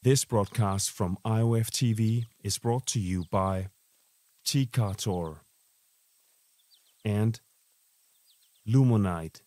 This broadcast from IOF TV is brought to you by T-Cartor and Lumonite.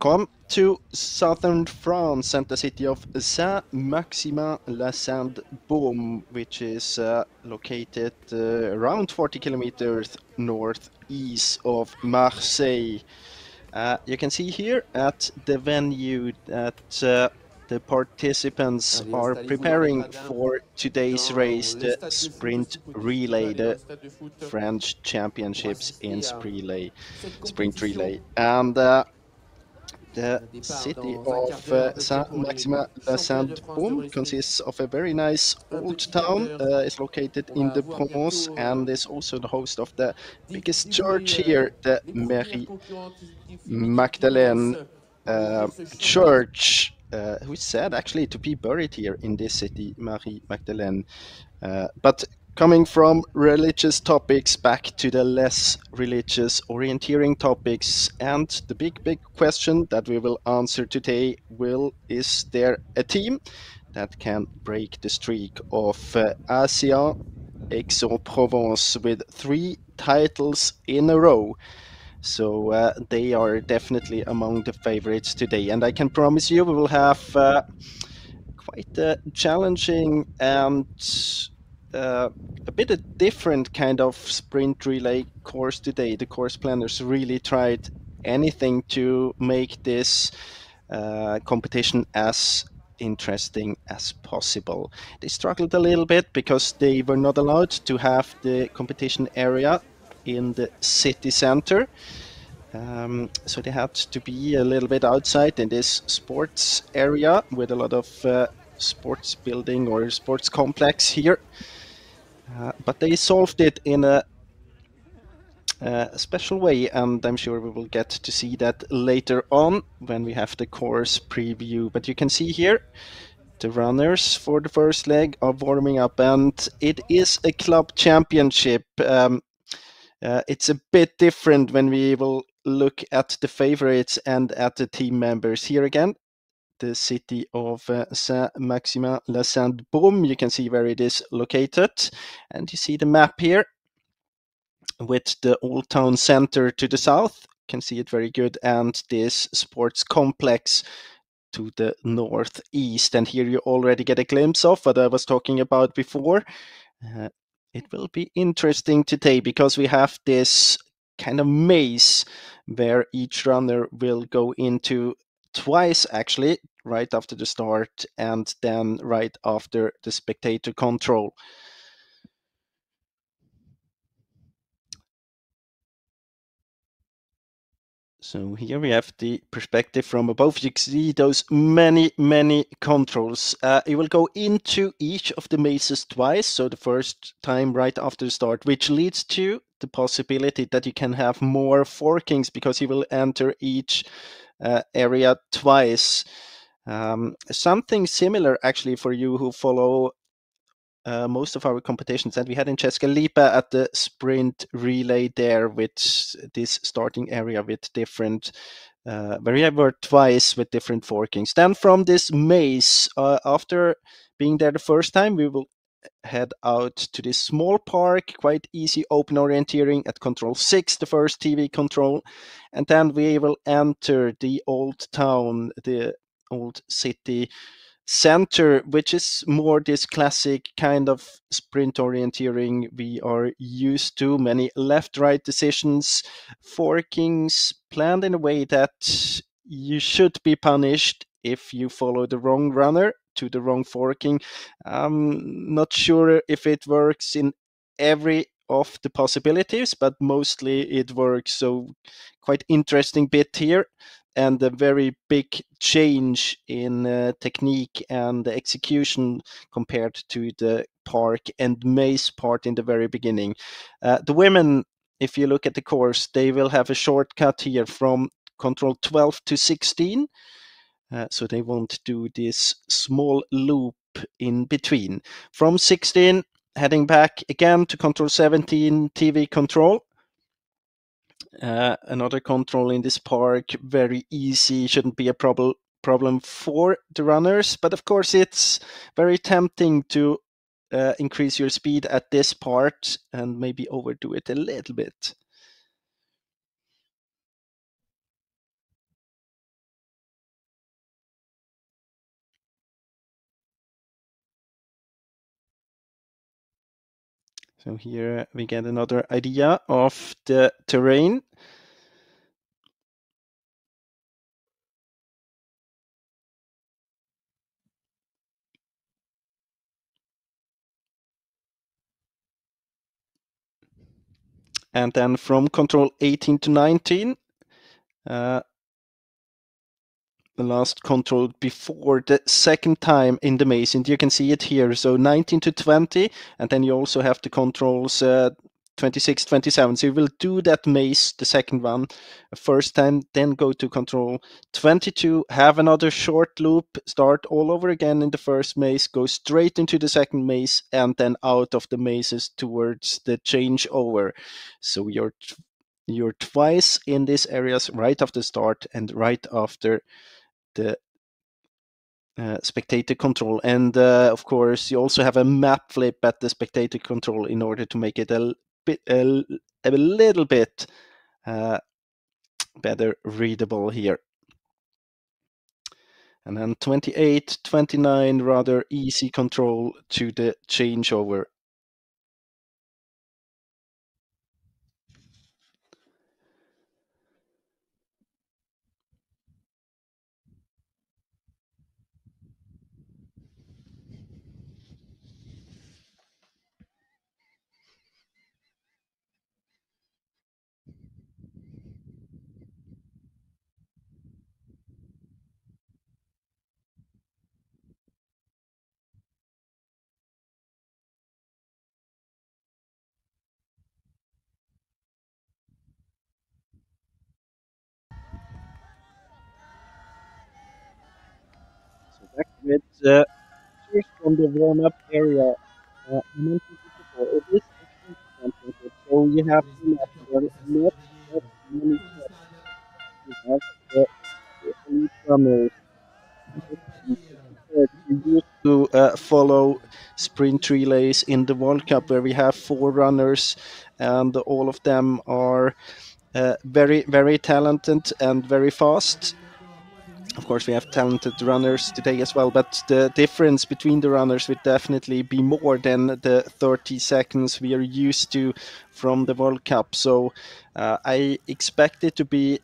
Welcome to southern France and the city of Saint-Maximin-la-Sainte-Baume, which is uh, located uh, around 40 kilometers northeast of Marseille. Uh, you can see here at the venue that uh, the participants are preparing for today's race, the sprint relay, the French championships in relay, sprint relay. And uh, the city of uh, Saint-Maximin-la-Sainte-Baume consists of a very nice old town. Uh, it's located in the Provence and is also the host of the biggest church here, the Marie Magdalene uh, Church uh, who is said actually to be buried here in this city, Marie Magdalene. Uh, but coming from religious topics back to the less religious orienteering topics, and the big, big question that we will answer today will is there a team that can break the streak of uh, Asia Aix-en-Provence with three titles in a row? So uh, they are definitely among the favorites today. And I can promise you we will have uh, quite a challenging and uh, a bit of different kind of sprint relay course today. The course planners really tried anything to make this uh, competition as interesting as possible. They struggled a little bit because they were not allowed to have the competition area in the city center. Um, so they had to be a little bit outside in this sports area with a lot of uh, sports building or sports complex here. Uh, but they solved it in a, special way, and I'm sure we will get to see that later on when we have the course preview. But you can see here the runners for the first leg are warming up, and it is a club championship. Um, uh, it's a bit different when we will look at the favorites and at the team members. Here again, the city of uh, Saint-Maximin-la-Sainte-Baume. You can see where it is located. And you see the map here with the old town center to the south. You can see it very good. And this sports complex to the northeast. And here you already get a glimpse of what I was talking about before. Uh, it will be interesting today because we have this kind of maze where each runner will go into twice actually right after the start and then right after the spectator control So here we have the perspective from above. You see those many, many controls. Uh, you will go into each of the mazes twice. So the first time right after the start, which leads to the possibility that you can have more forkings because you will enter each uh, area twice. Um, something similar actually for you who follow uh, most of our competitions and we had in Česká Lípa at the sprint relay there with this starting area with different uh, we were twice with different forkings. Then from this maze, uh, after being there the first time, we will head out to this small park, quite easy open orienteering at control 6, the first TV control. And then we will enter the old town, the old city center, which is more this classic kind of sprint orienteering we are used to. Many left right decisions, forkings planned in a way that you should be punished if you follow the wrong runner to the wrong forking. I'm not sure if it works in every of the possibilities, but mostly it works. So quite interesting bit here and a very big change in uh, technique and execution compared to the park and maze part in the very beginning. Uh, the women, if you look at the course, they will have a shortcut here from control 12 to 16. Uh, so they won't do this small loop in between. From 16, heading back again to control 17, TV control. Uh, another control in this park, very easy, shouldn't be a problem problem for the runners. But of course, it's very tempting to uh, increase your speed at this part and maybe overdo it a little bit. So here we get another idea of the terrain. And then from control 18 to 19, uh, the last control before the second time in the maze and you can see it here. So 19 to 20 and then you also have the controls uh, 26 27 so you will do that maze the second one first time then go to control 22 have another short loop start all over again in the first maze go straight into the second maze and then out of the mazes towards the changeover. So you're you're twice in these areas right after start and right after the uh, spectator control. And uh, of course, you also have a map flip at the spectator control in order to make it a bit a, a little bit uh, better readable here. And then 28, 29, rather easy control to the changeover. back with first from the warm up area. Uh, it is so you have to master not that many. You have the elite runners. We used to uh, follow sprint relays in the World Cup where we have four runners and all of them are uh, very, very talented and very fast of course, we have talented runners today as well, but the difference between the runners would definitely be more than the 30 seconds we are used to from the World Cup. So uh, I expect it to be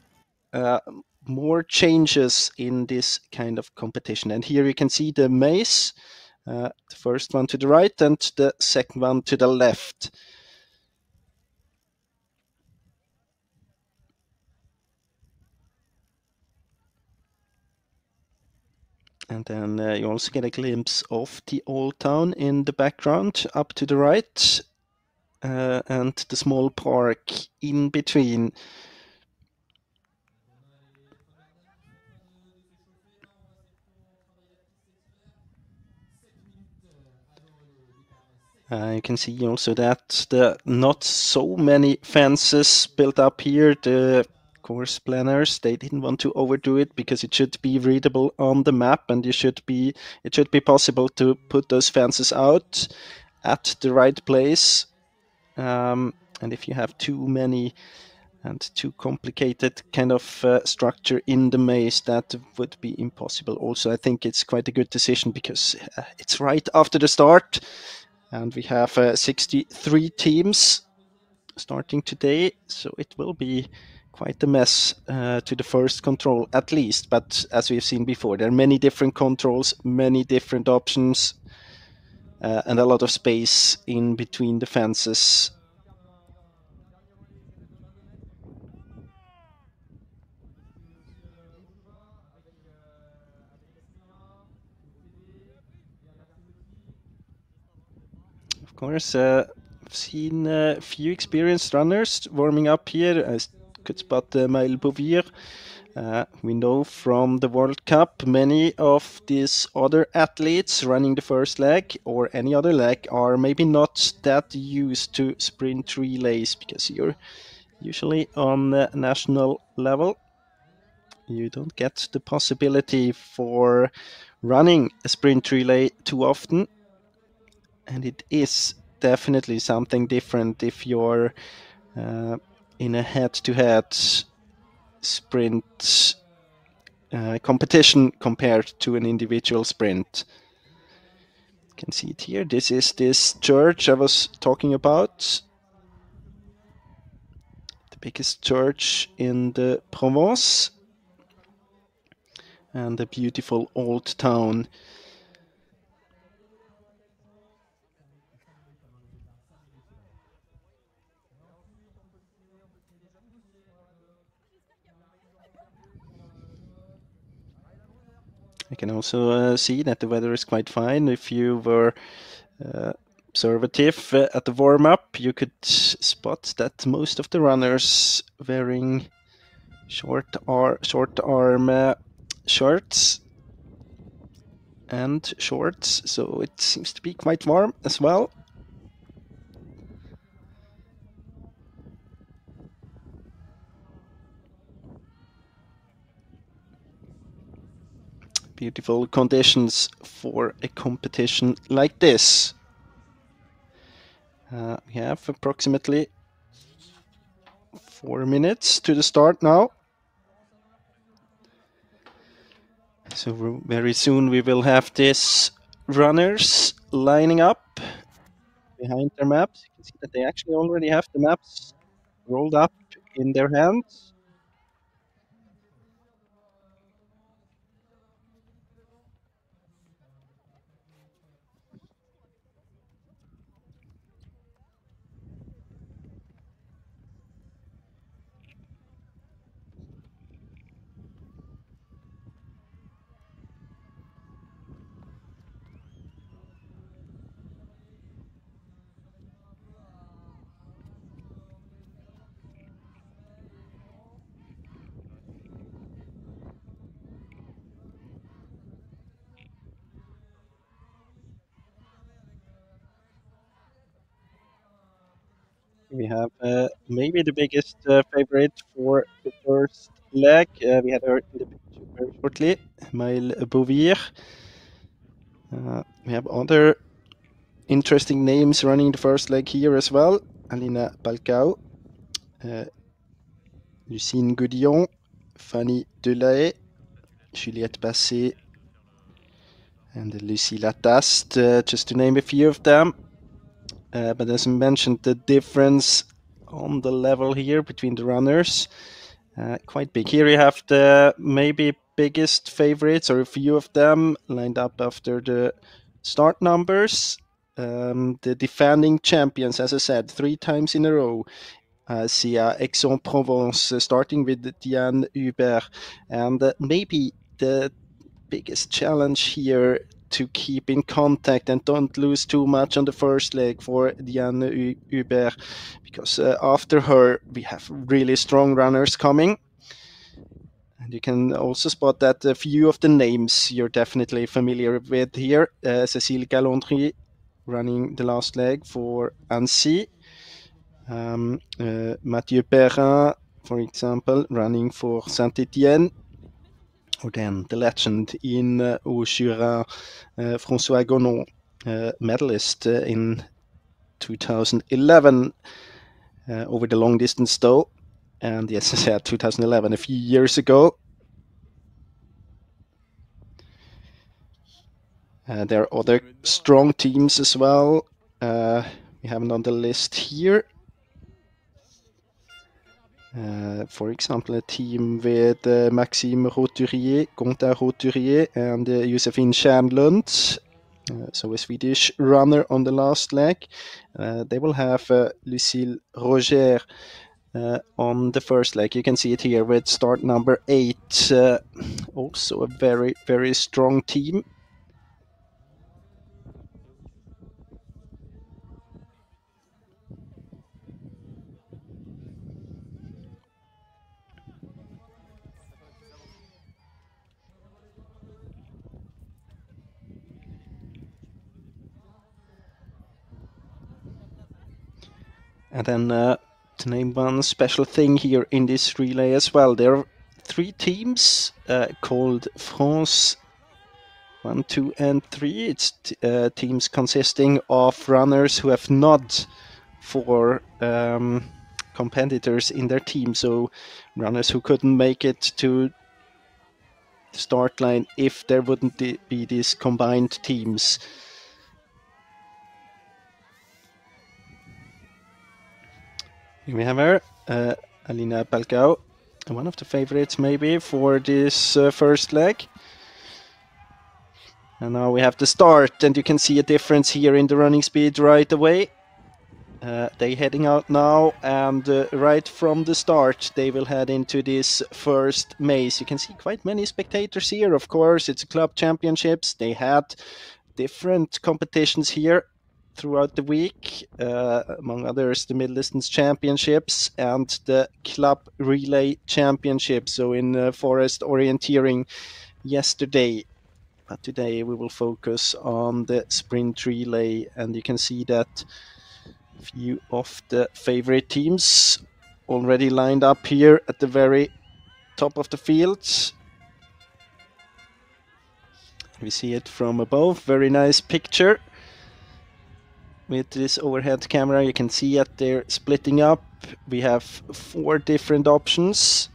uh, more changes in this kind of competition. And here you can see the maze, uh, the first one to the right and the second one to the left. And then uh, you also get a glimpse of the old town in the background up to the right uh, and the small park in between. Uh, you can see also that the not so many fences built up here. The course planners they didn't want to overdo it because it should be readable on the map and you should be it should be possible to put those fences out at the right place. Um, and if you have too many and too complicated kind of uh, structure in the maze that would be impossible. Also i think it's quite a good decision because uh, it's right after the start and we have uh, 63 teams starting today. So it will be quite a mess uh, to the first control at least but as we've seen before there are many different controls many different options uh, and a lot of space in between the fences Of course, uh, I've seen a few experienced runners warming up here. I could spot Maël Bovir. Uh, we know from the World Cup many of these other athletes running the first leg or any other leg are maybe not that used to sprint relays because you're usually on the national level. You don't get the possibility for running a sprint relay too often. And it is definitely something different if you're uh, in a head to head sprint uh, competition compared to an individual sprint. You can see it here. This is this church I was talking about. The biggest church in the Provence. And a beautiful old town I can also uh, see that the weather is quite fine. If you were uh, observative uh, at the warm up, you could spot that most of the runners wearing short ar short arm uh, shirts and shorts, so it seems to be quite warm as well. Beautiful conditions for a competition like this. Uh, we have approximately four minutes to the start now. So very soon we will have these runners lining up behind their maps. You can see that they actually already have the maps rolled up in their hands. We have uh, maybe the biggest uh, favorite for the first leg. Uh, we had her in the picture very shortly, Maël Bouvier. Uh, we have other interesting names running the first leg here as well. Alina Balcao, uh, Lucine Godillon, Fanny Delahaye, Juliette Basset, and Lucy Lataste, uh, just to name a few of them. Uh, but as I mentioned, the difference on the level here between the runners uh, quite big. Here you have the maybe biggest favorites or a few of them lined up after the start numbers. Um, the defending champions, as I said, three times in a row. Uh, Sia Aix-en-Provence, uh, starting with Diane Hubert, and uh, maybe the biggest challenge here to keep in contact and don't lose too much on the first leg for Diane Hubert because uh, after her we have really strong runners coming. And you can also spot that a few of the names you're definitely familiar with here. Uh, Cécile Calandry running the last leg for Annecy. Um, uh, Mathieu Perrin, for example, running for Saint-Étienne or then the legend in uh, Auxerre, uh, François Gonon, uh, medalist in 2011 uh, over the long distance though. And yes, I said 2011, a few years ago. There are other strong teams as well. we have it on the list here. Uh, for example, a team with uh, Maxime Roturier, Quentin Roturier, and uh, Josephine. Uh, so a Swedish runner on the last leg. They will have Lucille Roger on the first leg. You can see it here with start number eight. also a very, very strong team. And then uh, to name one special thing here in this relay as well, there are three teams uh, called France 1, 2, and 3. It's uh, teams consisting of runners who have not four um, competitors in their team, so runners who couldn't make it to the start line if there wouldn't be these combined teams. We have her, uh, Alina Palkau, one of the favorites maybe for this uh, first leg. And now we have the start, and you can see a difference here in the running speed right away. Uh, they heading out now, and uh, right from the start, they will head into this first maze. You can see quite many spectators here. Of course, it's a club championships. They had different competitions here throughout the week, uh, among others, the Middle Distance Championships and the Club Relay Championship. So in uh, forest orienteering yesterday. But today we will focus on the sprint relay, and you can see that a few of the favorite teams already lined up here at the very top of the field. We see it from above, very nice picture with this overhead camera you can see that they're splitting up. We have four different options.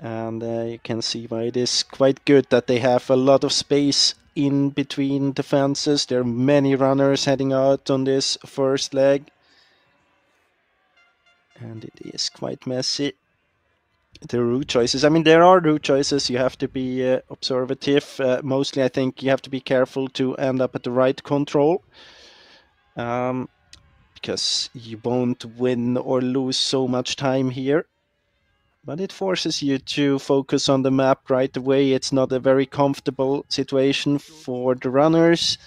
And uh, you can see why it is quite good that they have a lot of space in between the fences. There are many runners heading out on this first leg. And it is quite messy the route choices. I mean, there are route choices. You have to be uh, observative. Uh, mostly, I think you have to be careful to end up at the right control. Um, because you won't win or lose so much time here. But it forces you to focus on the map right away. It's not a very comfortable situation for the runners.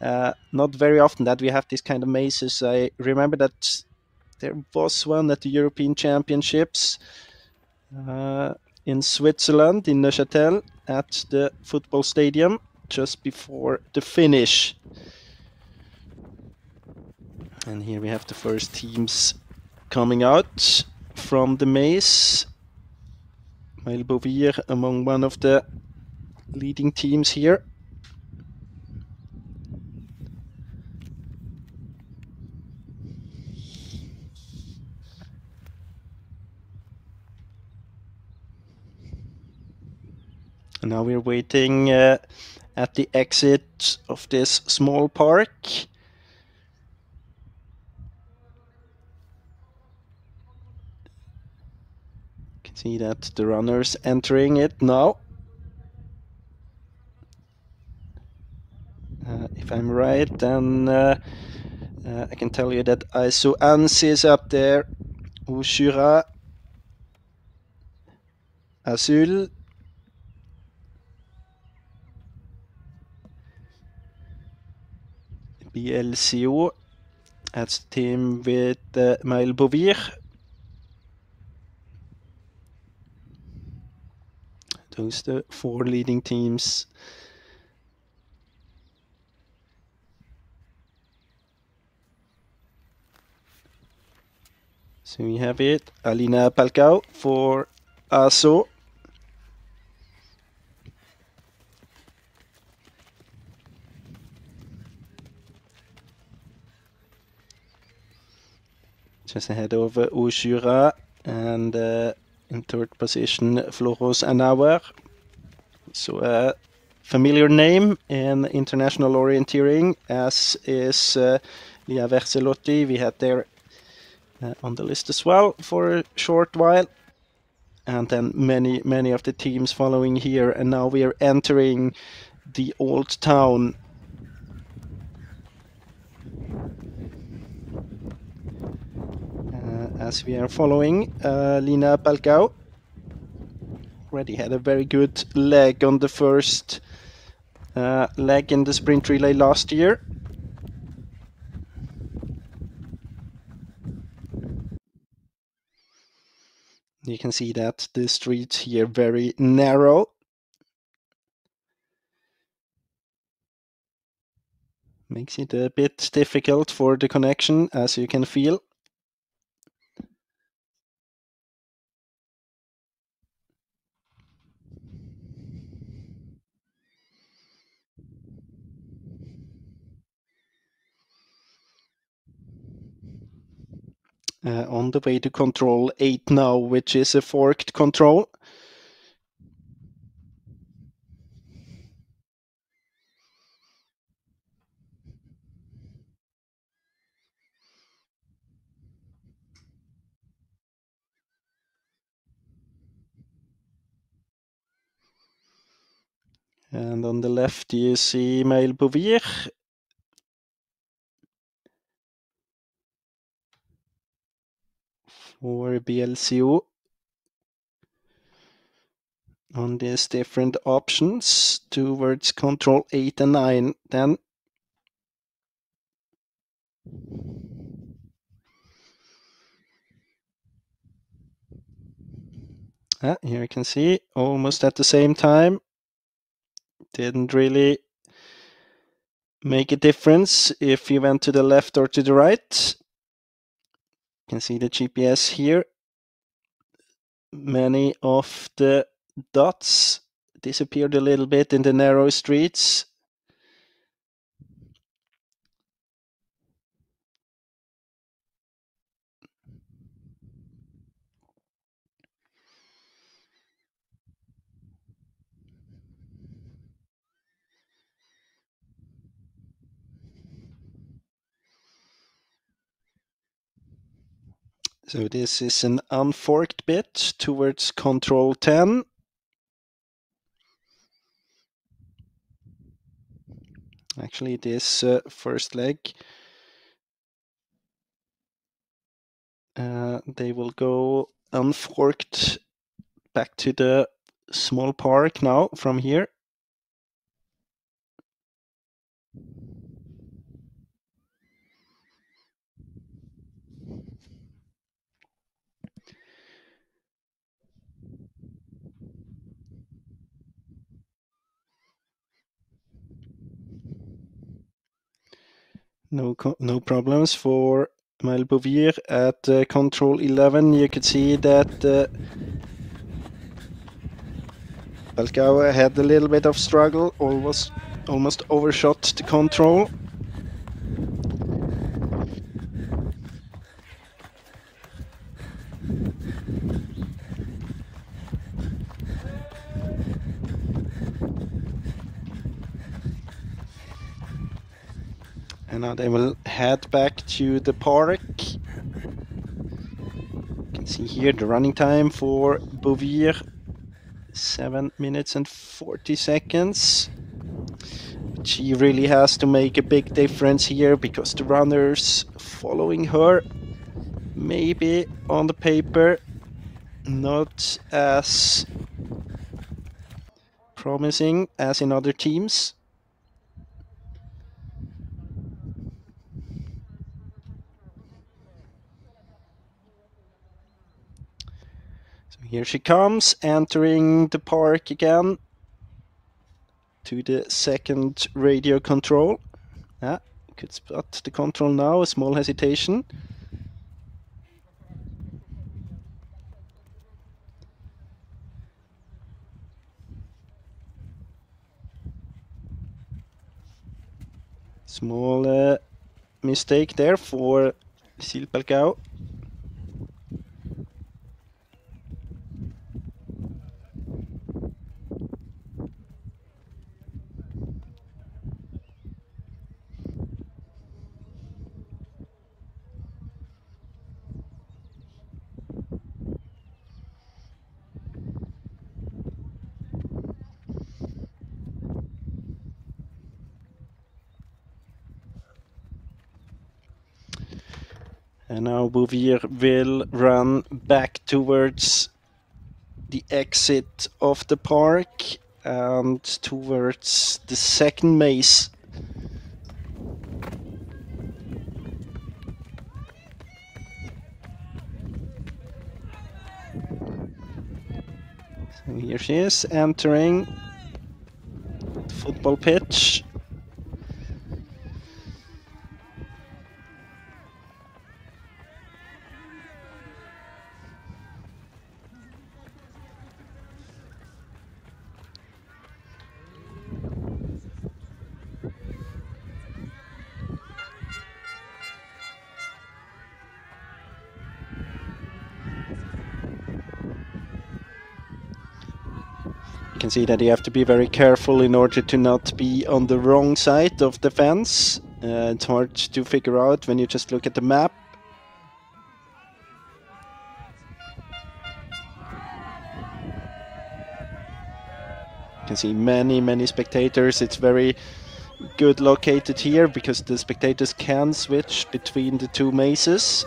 Uh, not very often that we have these kind of mazes. I remember that there was one at the European Championships uh, in Switzerland, in Neuchâtel, at the football stadium just before the finish. And here we have the first teams coming out from the maze. Maël among one of the leading teams here. And now we're waiting uh, at the exit of this small park. You can see that the runners entering it now. Uh, if I'm right, then uh, uh, I can tell you that Aisu Annecy is up there, Ushura, Azul, BLCO. That's the team with uh, Maël Bovir. Those the four leading teams. So we have it, Alina Palkau for ASO. Just ahead of uh, Ujura and uh, in third position Floros Anauer. So a familiar name in international orienteering as is uh, Lia Verselotti. We had there uh, on the list as well for a short while. And then many, many of the teams following here. And now we are entering the old town as we are following uh, Lina Palkau. Already had a very good leg on the first uh, leg in the sprint relay last year. You can see that the street here very narrow. Makes it a bit difficult for the connection as you can feel. Uh, on the way to control 8 now, which is a forked control. And on the left, you see Maël Bouvir. For BLCO. On these different options towards control 8 and 9, then. Ah, here you can see almost at the same time didn't really make a difference if you went to the left or to the right. Can see the GPS here. Many of the dots disappeared a little bit in the narrow streets. So this is an unforked bit towards control 10. Actually, this uh, first leg, uh, they will go unforked back to the small park now from here. No, no problems for Maël Bouvir at uh, control 11. You could see that uh, had a little bit of struggle, almost, almost overshot the control. And now they will head back to the park. You can see here the running time for Bouvir, 7 minutes and 40 seconds. She really has to make a big difference here because the runners following her maybe on the paper not as promising as in other teams. Here she comes, entering the park again to the second radio control. Yeah, could spot the control now, a small hesitation. Small uh, mistake there for Silpalcao. And now Bouvir will run back towards the exit of the park and towards the second maze. So here she is entering the football pitch. See that you have to be very careful in order to not be on the wrong side of the fence. Uh, it's hard to figure out when you just look at the map. You can see many, many spectators. It's very good located here because the spectators can switch between the two mazes.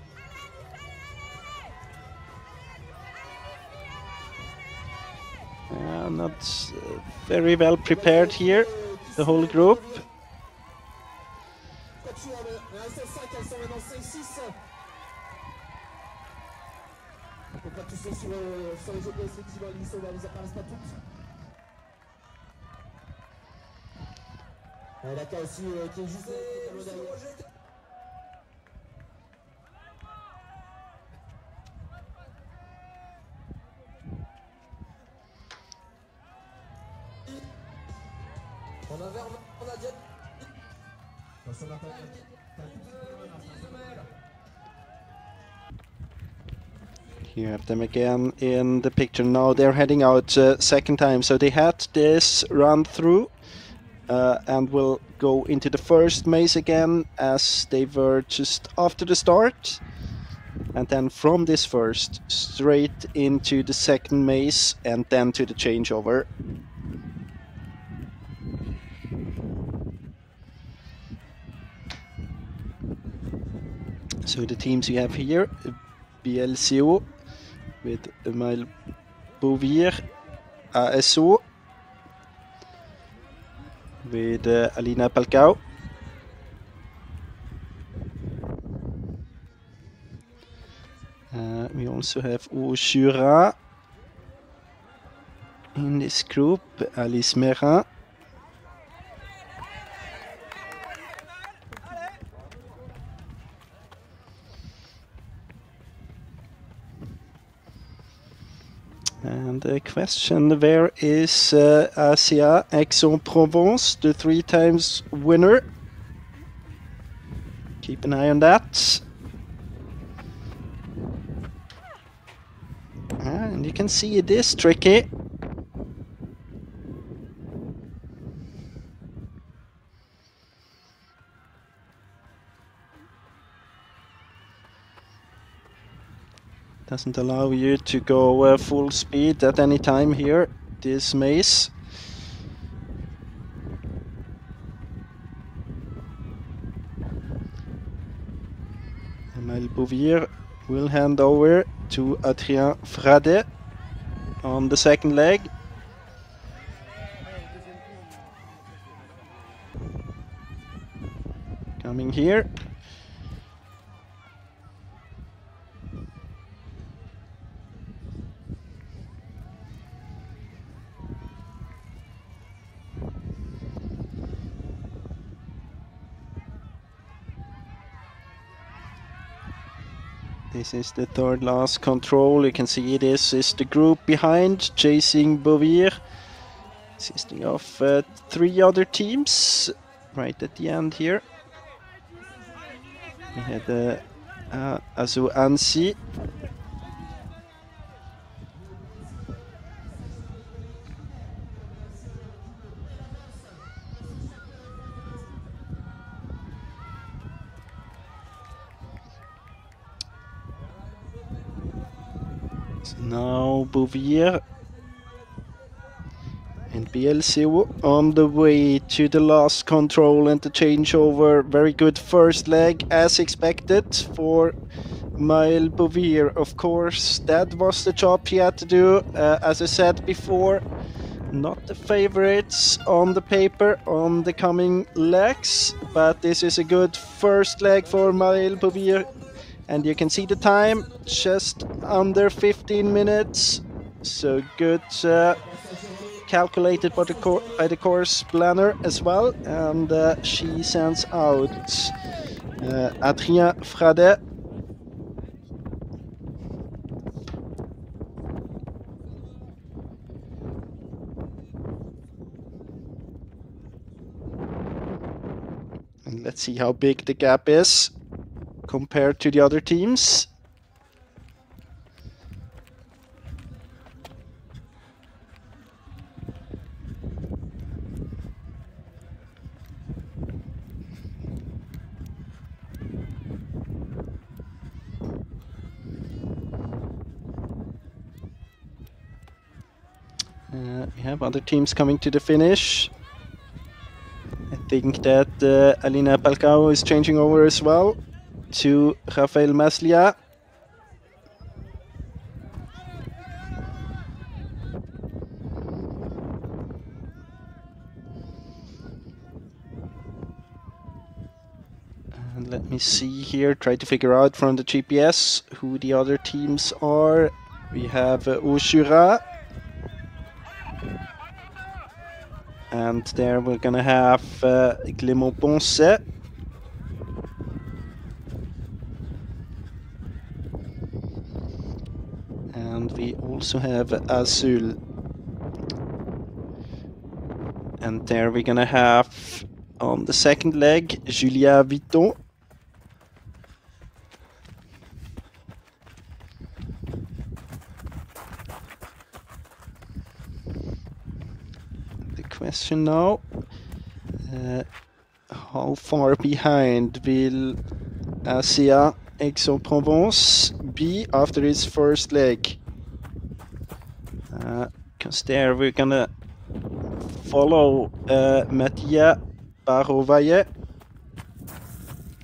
Uh, not uh, very well prepared here, the whole group. La aussi qui est juste On a vers on a dit. You have them again in the picture. Now they're heading out uh, second time. So they had this run through uh, and will go into the first maze again as they were just after the start. And then from this first, straight into the second maze and then to the changeover. So the teams we have here, BLCO with Emile Bouvier, ASO with uh, Alina Palcao. Uh, we also have Oshura in this group, Alice Merin. And the question where is uh, Asia Aix-en-Provence, the three times winner? Keep an eye on that. And you can see it is tricky. Doesn't allow you to go uh, full speed at any time here, this maze. Emile Bouvier will hand over to Adrien Frade on the second leg. Coming here. This is the third last control. You can see this is the group behind chasing Bouvier, consisting of uh, three other teams right at the end here. We had uh, uh, Azu Annecy. Bouvier and BLC on the way to the last control and the changeover. Very good first leg as expected for Mile Bouvier. Of course, that was the job he had to do. Uh, as I said before, not the favorites on the paper on the coming legs, but this is a good first leg for Mile Bouvier. And you can see the time, just under 15 minutes. So good uh, calculated by the, by the course planner as well, and uh, she sends out uh, Adrien Fradet. And let's see how big the gap is compared to the other teams. Uh, we have other teams coming to the finish. I think that uh, Alina Palcao is changing over as well to Rafael Maslia. And let me see here, try to figure out from the GPS who the other teams are. We have uh, Ushura. And there we're gonna have uh, Clément Ponce. And we also have Azul. And there we're gonna have on the second leg Julia Vito. The question now uh, how far behind will Asia Aix-en-Provence be after its first leg? Because there we're gonna follow uh, Mattia Barovaye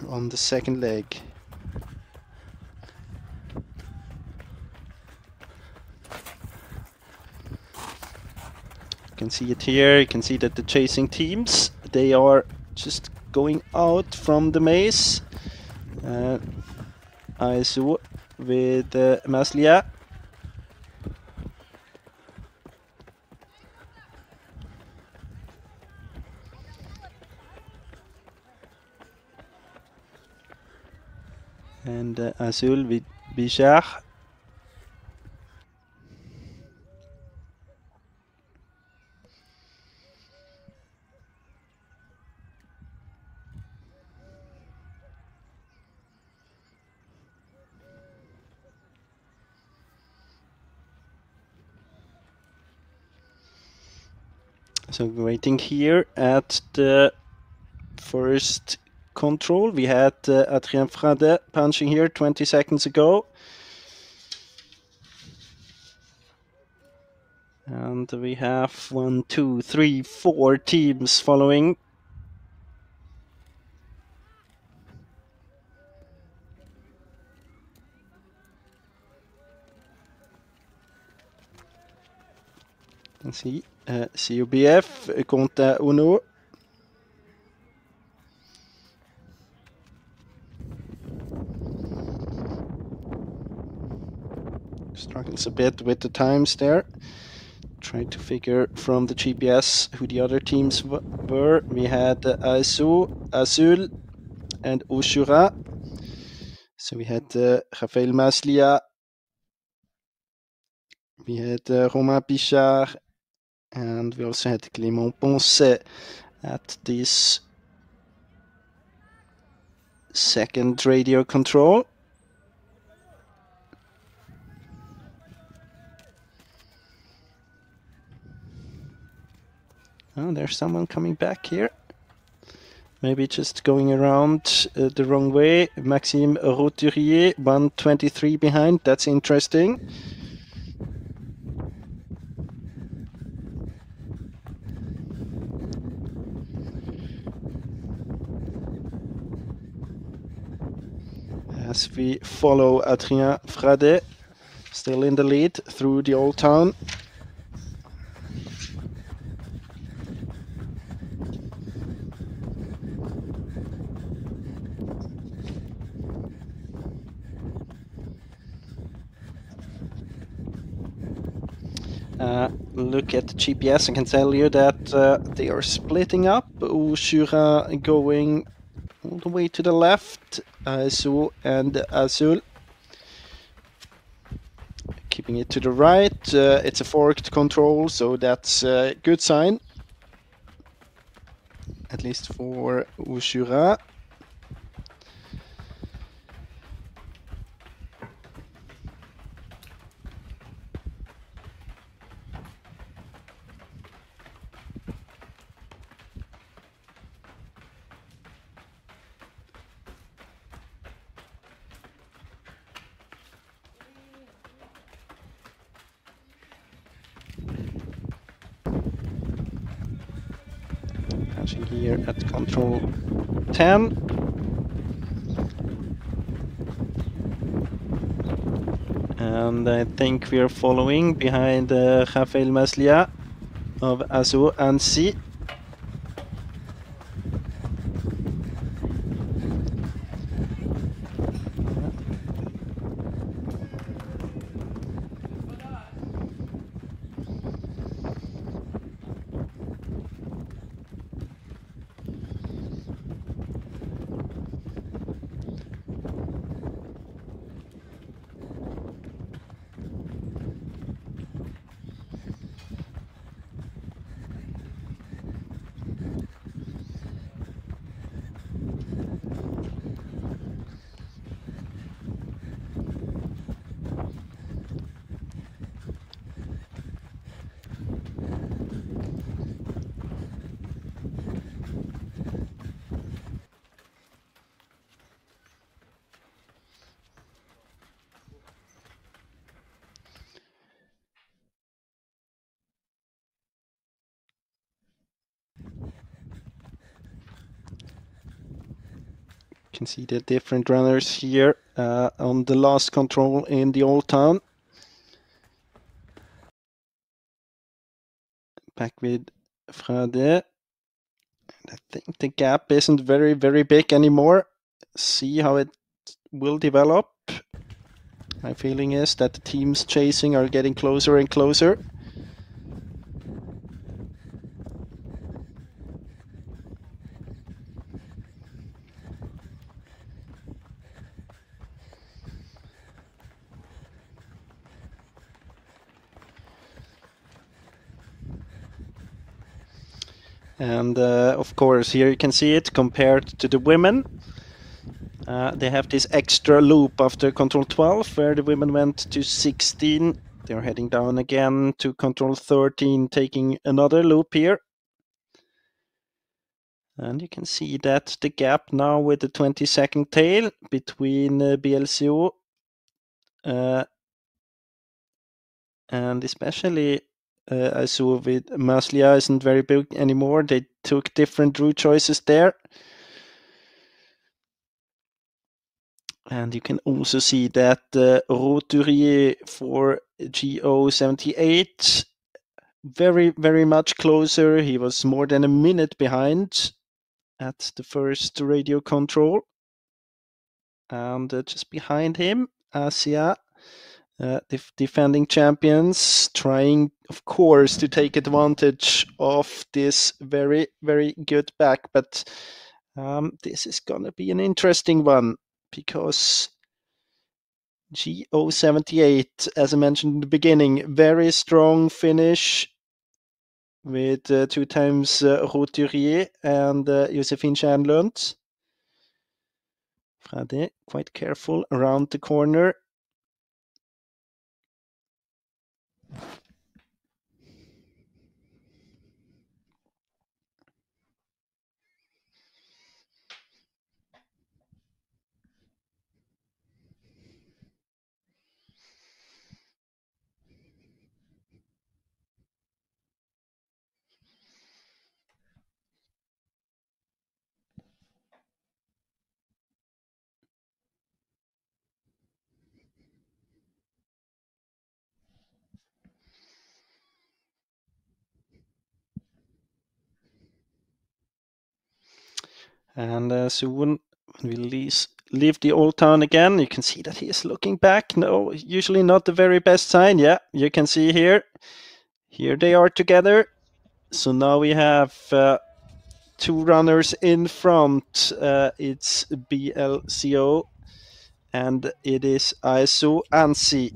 on the second leg. You can see it here, you can see that the chasing teams, they are just going out from the maze. Uh, ISO with uh, Maslia. And uh, Azul with Pichard. So waiting here at the first control. We had uh, Adrien Frade punching here 20 seconds ago. And we have one, two, three, four teams following. Ainsi, uh, CUBF contre Uno. Struggles a bit with the times there. Trying to figure from the GPS who the other teams were. We had uh, Azul, Azul and Ushura. So we had uh, Rafael Maslia. We had uh, Romain Pichard and we also had Clément Ponce at this second radio control. Oh, there's someone coming back here. Maybe just going around uh, the wrong way. Maxime Roturier, 123 behind. That's interesting. as we follow Adrien Frade, still in the lead through the old town. Uh, uh, look at the GPS, I can tell you that uh, they are splitting up. Ushura going all the way to the left, Azu and Azul keeping it to the right. Uh, it's a forked control, so that's a good sign. At least for Ushura. Passing here at control 10. And I think we are following behind uh, Rafael Maslia of Azu and C. see the different runners here uh, on the last control in the old town. Back with Frade. And I think the gap isn't very, very big anymore. See how it will develop. My feeling is that the teams chasing are getting closer and closer. Uh, of course, here you can see it compared to the women. Uh, they have this extra loop after control 12 where the women went to 16. They're heading down again to control 13, taking another loop here. And you can see that the gap now with the 20 second tail between uh, BLCO uh, and especially uh, ISO with Maslia isn't very big anymore. They took different route choices there. And you can also see that uh, Roturier for GO78 very, very much closer. He was more than a minute behind at the first radio control. And uh, just behind him, Asia uh, def defending champions, trying, of course, to take advantage of this very, very good back. But um, this is going to be an interesting one because GO78, as I mentioned in the beginning, very strong finish with uh, two times uh, and uh, Josephine Stjernlund. Frade, quite careful around the corner. you And uh, soon when we leave, the old town again, you can see that he is looking back. No, usually not the very best sign. Yeah, you can see here. Here they are together. So now we have uh, two runners in front. Uh, it's BLCO and it is ISO Annecy.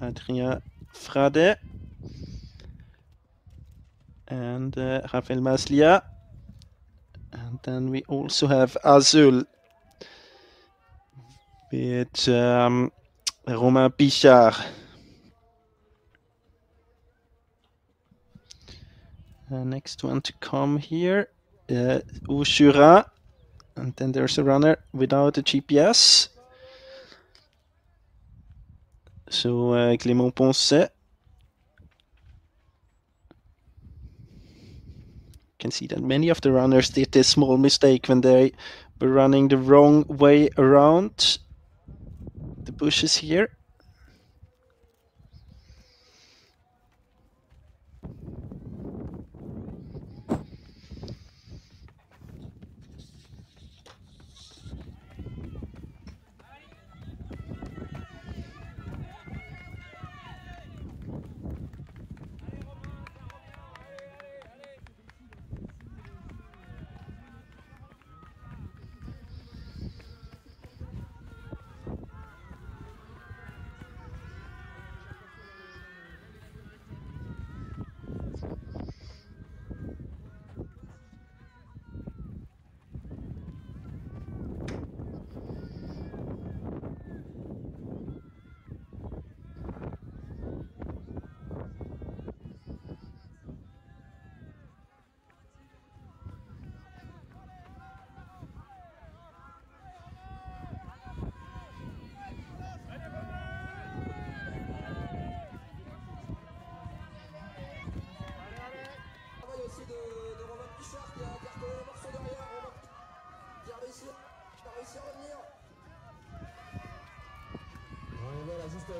Adrien Frade and uh, Rafael Maslia. And then we also have Azul with um, Romain Pichard. Uh, next one to come here, uh, Ushura. And then there's a runner without a GPS. So uh, Clément Ponce. Can see that many of the runners did this small mistake when they were running the wrong way around the bushes here.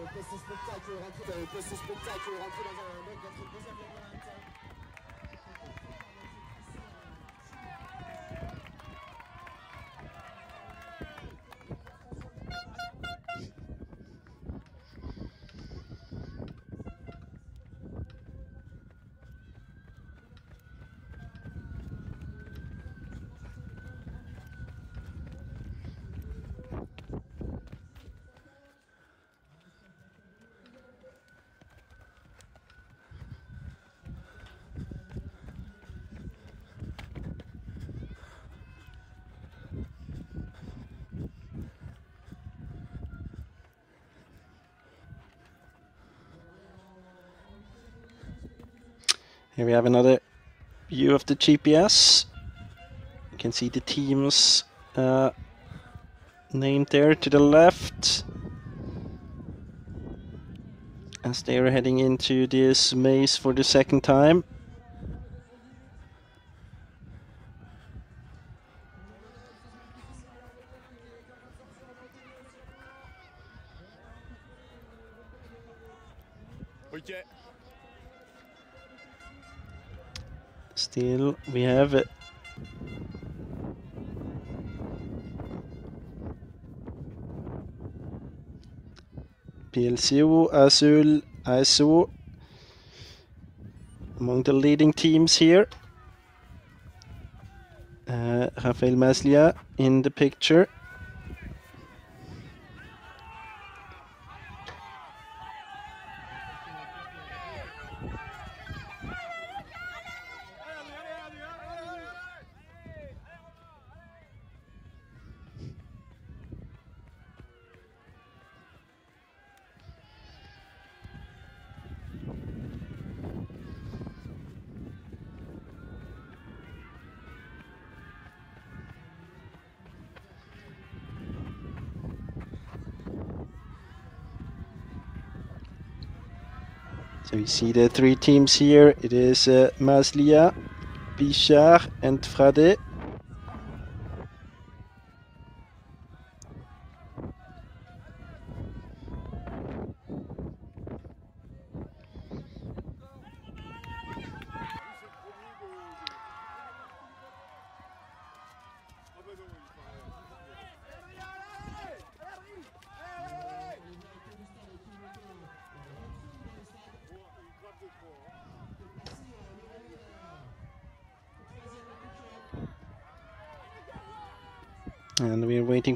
ce spectacle rempli, ce spectacle rempli dans un mec Here we have another view of the GPS. You can see the teams uh, named there to the left. As they are heading into this maze for the second time. BLCO, Azul, ISO among the leading teams here. Uh, Rafael Maslia in the picture. So you see the three teams here. It is uh, Maslia, Pichard, and Frade.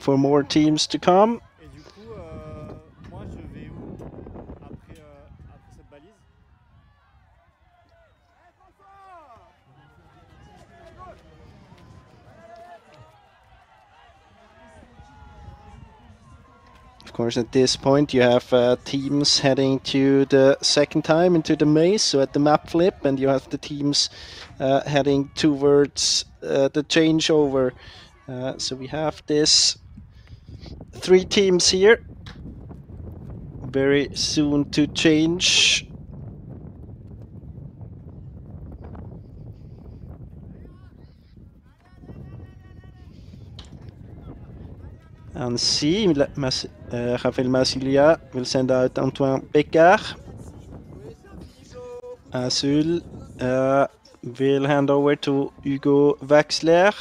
For more teams to come. Et du coup, euh, moi, je vais où après, euh, après cette balise Of course, at this point, you have uh, teams heading to the second time into the maze, so at the map flip, and you have the teams uh, heading towards uh, the changeover. Uh, so we have this three teams here, very soon to change. And see, uh, Rafael Maslia will send out Antoine Beccard. Azul uh, will hand over to Hugo Waxler.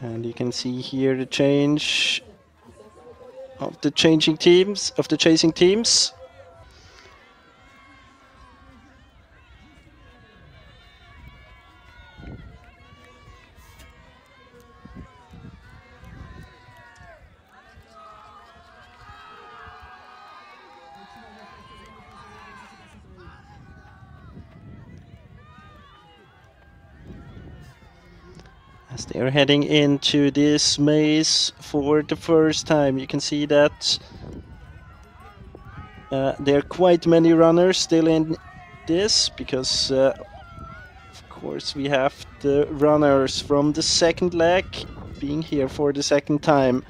And you can see here the change of the changing teams, of the chasing teams. They're heading into this maze for the first time, you can see that uh, there are quite many runners still in this because, uh, of course, we have the runners from the second leg being here for the second time.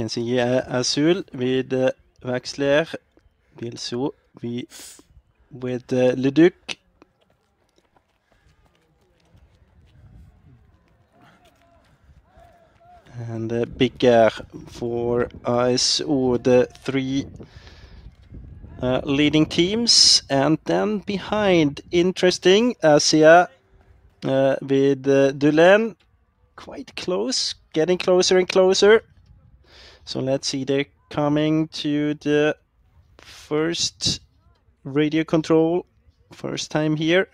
Can see uh, Azul with uh, Waxler, Bielso we, with uh, Leduc. And uh, Bigger for ISO, the three uh, leading teams. And then behind, interesting, Asia uh, with uh, Dulen, quite close, getting closer and closer. So let's see, they're coming to the first radio control, first time here.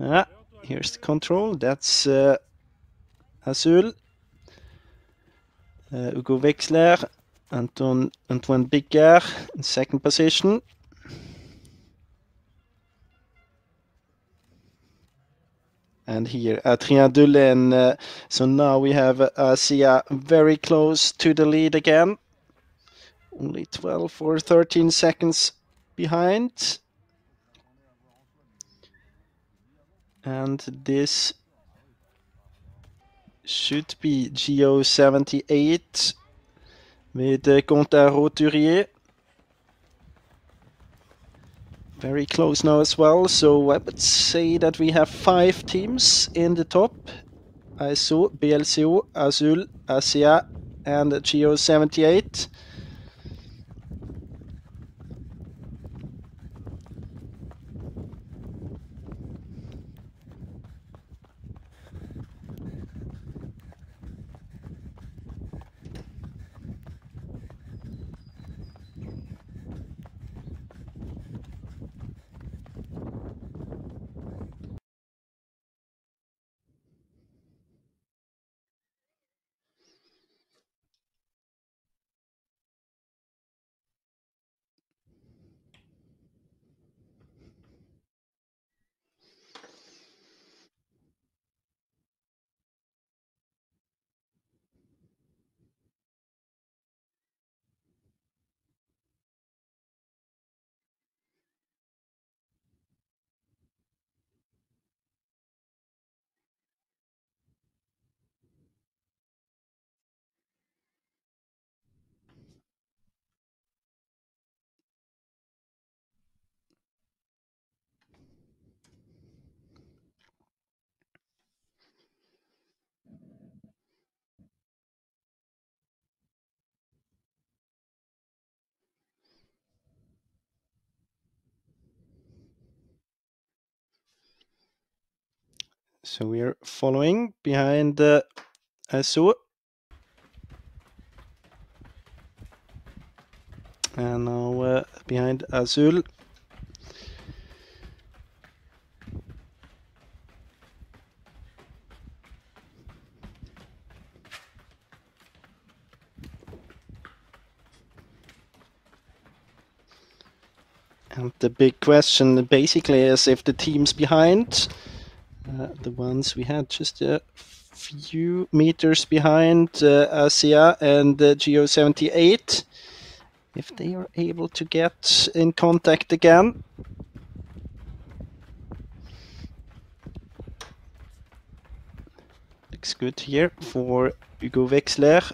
Ah, here's the control, that's uh, Azul. Uh, Hugo Wexler, Anton, Antoine Bigard in second position. And here, Adrien Dulaine. Uh, so now we have uh, Asia very close to the lead again. Only 12 or 13 seconds behind. And this should be GO78 with uh, Quentin Roturier. Very close now as well, so I would say that we have five teams in the top. ISO, BLCO, Azul, ASEA and GO78. So we are following behind uh, Azul. And now uh, behind Azul. And the big question basically is if the teams behind, uh, the ones we had just a few meters behind uh, and uh, GO78, if they are able to get in contact again. Looks good here for Hugo Wexler.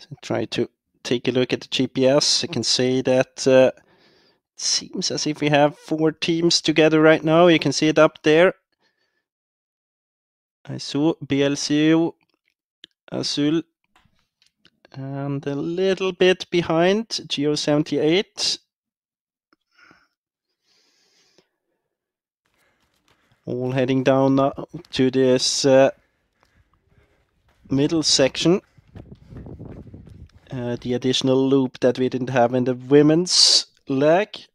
So try to take a look at the GPS. I can see that uh, it seems as if we have four teams together right now. You can see it up there. ISO BLCO, Azul, and a little bit behind GO78. All heading down now to this uh, middle section Uh, the additional loop that we didn't have in the women's leg.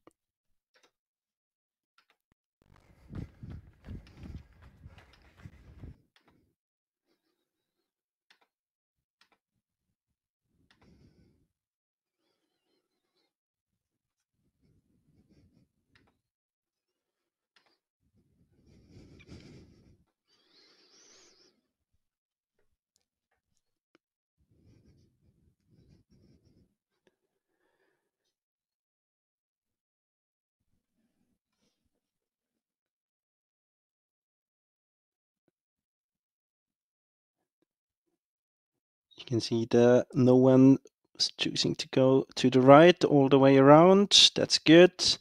You can see that no one is choosing to go to the right all the way around. That's good.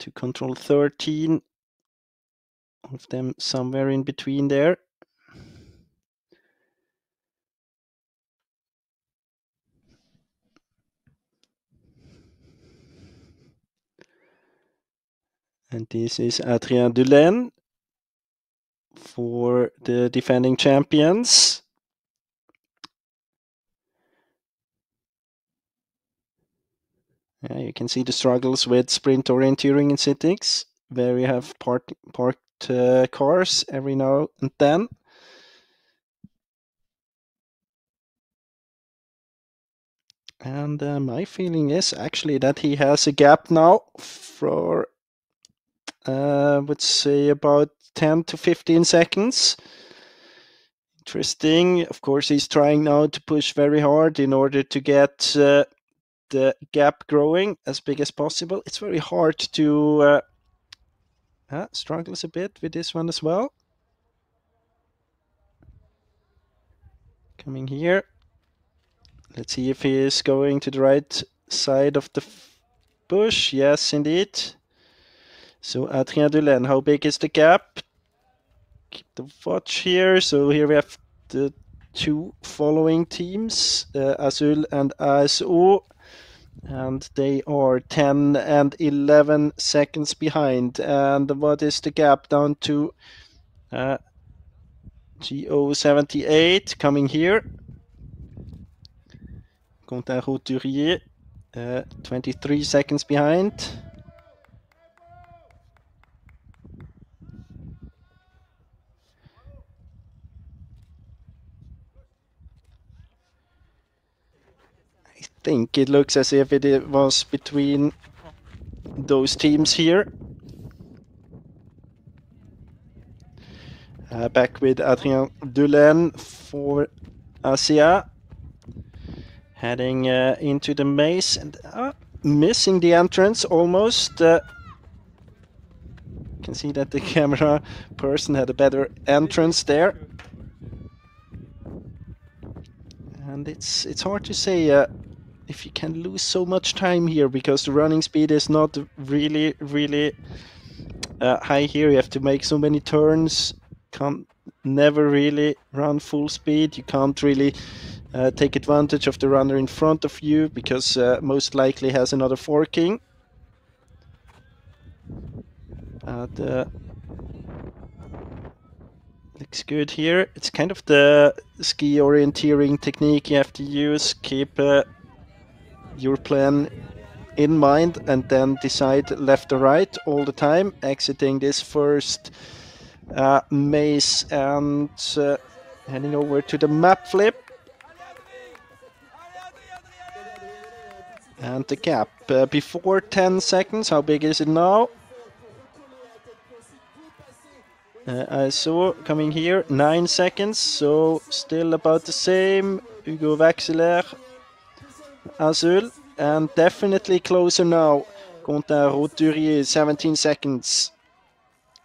To control 13 of them somewhere in between there. And this is Adrien Dulaine for the defending champions. Yeah, you can see the struggles with sprint orienteering in cities, where you have park, parked uh, cars every now and then. And uh, my feeling is actually that he has a gap now for, uh, would say, about 10 to 15 seconds. Interesting. Of course, he's trying now to push very hard in order to get uh, the gap growing as big as possible. It's very hard to uh, uh, struggles a bit with this one as well. Coming here. Let's see if he is going to the right side of the bush. Yes, indeed. So Adrien Dulaine, how big is the gap? Keep the watch here. So here we have the two following teams, uh, Azul and ASO and they are 10 and 11 seconds behind. And what is the gap down to uh, GO78 coming here? Quentin Roturier, uh, 23 seconds behind. Think it looks as if it was between those teams here. Uh, back with Adrien Dulaine for Asia. Heading uh, into the maze and uh, missing the entrance almost. Uh, can see that the camera person had a better entrance there. And it's it's hard to say uh, if you can lose so much time here because the running speed is not really really uh, high here. You have to make so many turns. Can't never really run full speed. You can't really uh, take advantage of the runner in front of you because uh, most likely has another forking. But uh, looks good here. It's kind of the ski orienteering technique you have to use. Keep uh, your plan in mind and then decide left or right all the time. Exiting this first uh, maze and uh, heading over to the map flip. And the gap uh, before 10 seconds. How big is it now? Uh, ISO coming here 9 seconds, so still about the same. Hugo Vaxeler, Azul, and definitely closer now. Quentin Roturier, 17 seconds.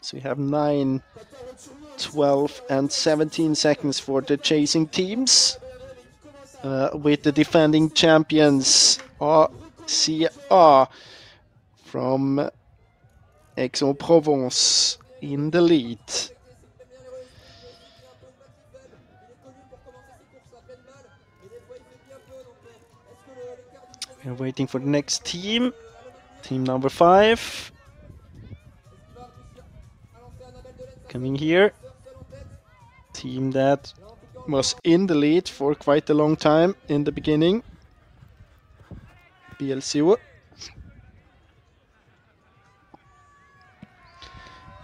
So we have 9, 12, and 17 seconds for the chasing teams. Uh, with the defending champions RCA from Aix-en-Provence in the lead. We're waiting for the next team. Team number five. Coming here. Team that was in the lead for quite a long time in the beginning. BLCO.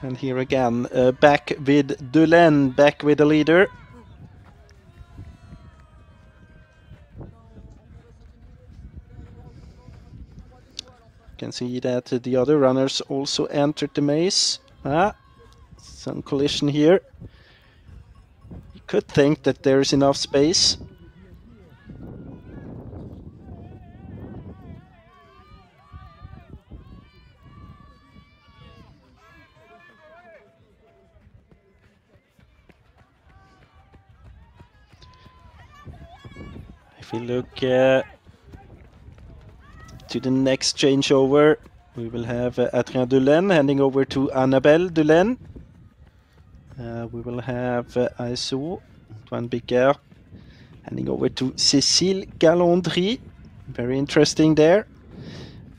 And here again, uh, back with Dulaine, back with the leader. Can see that the other runners also entered the maze. Ah, some collision here. You could think that there is enough space. If we look uh, to the next changeover, we will have uh, Adrien Dulaine handing over to Annabelle Dulaine. Uh, we will have uh, ISO, Antoine Becker, handing over to Cécile Calandry. Very interesting there.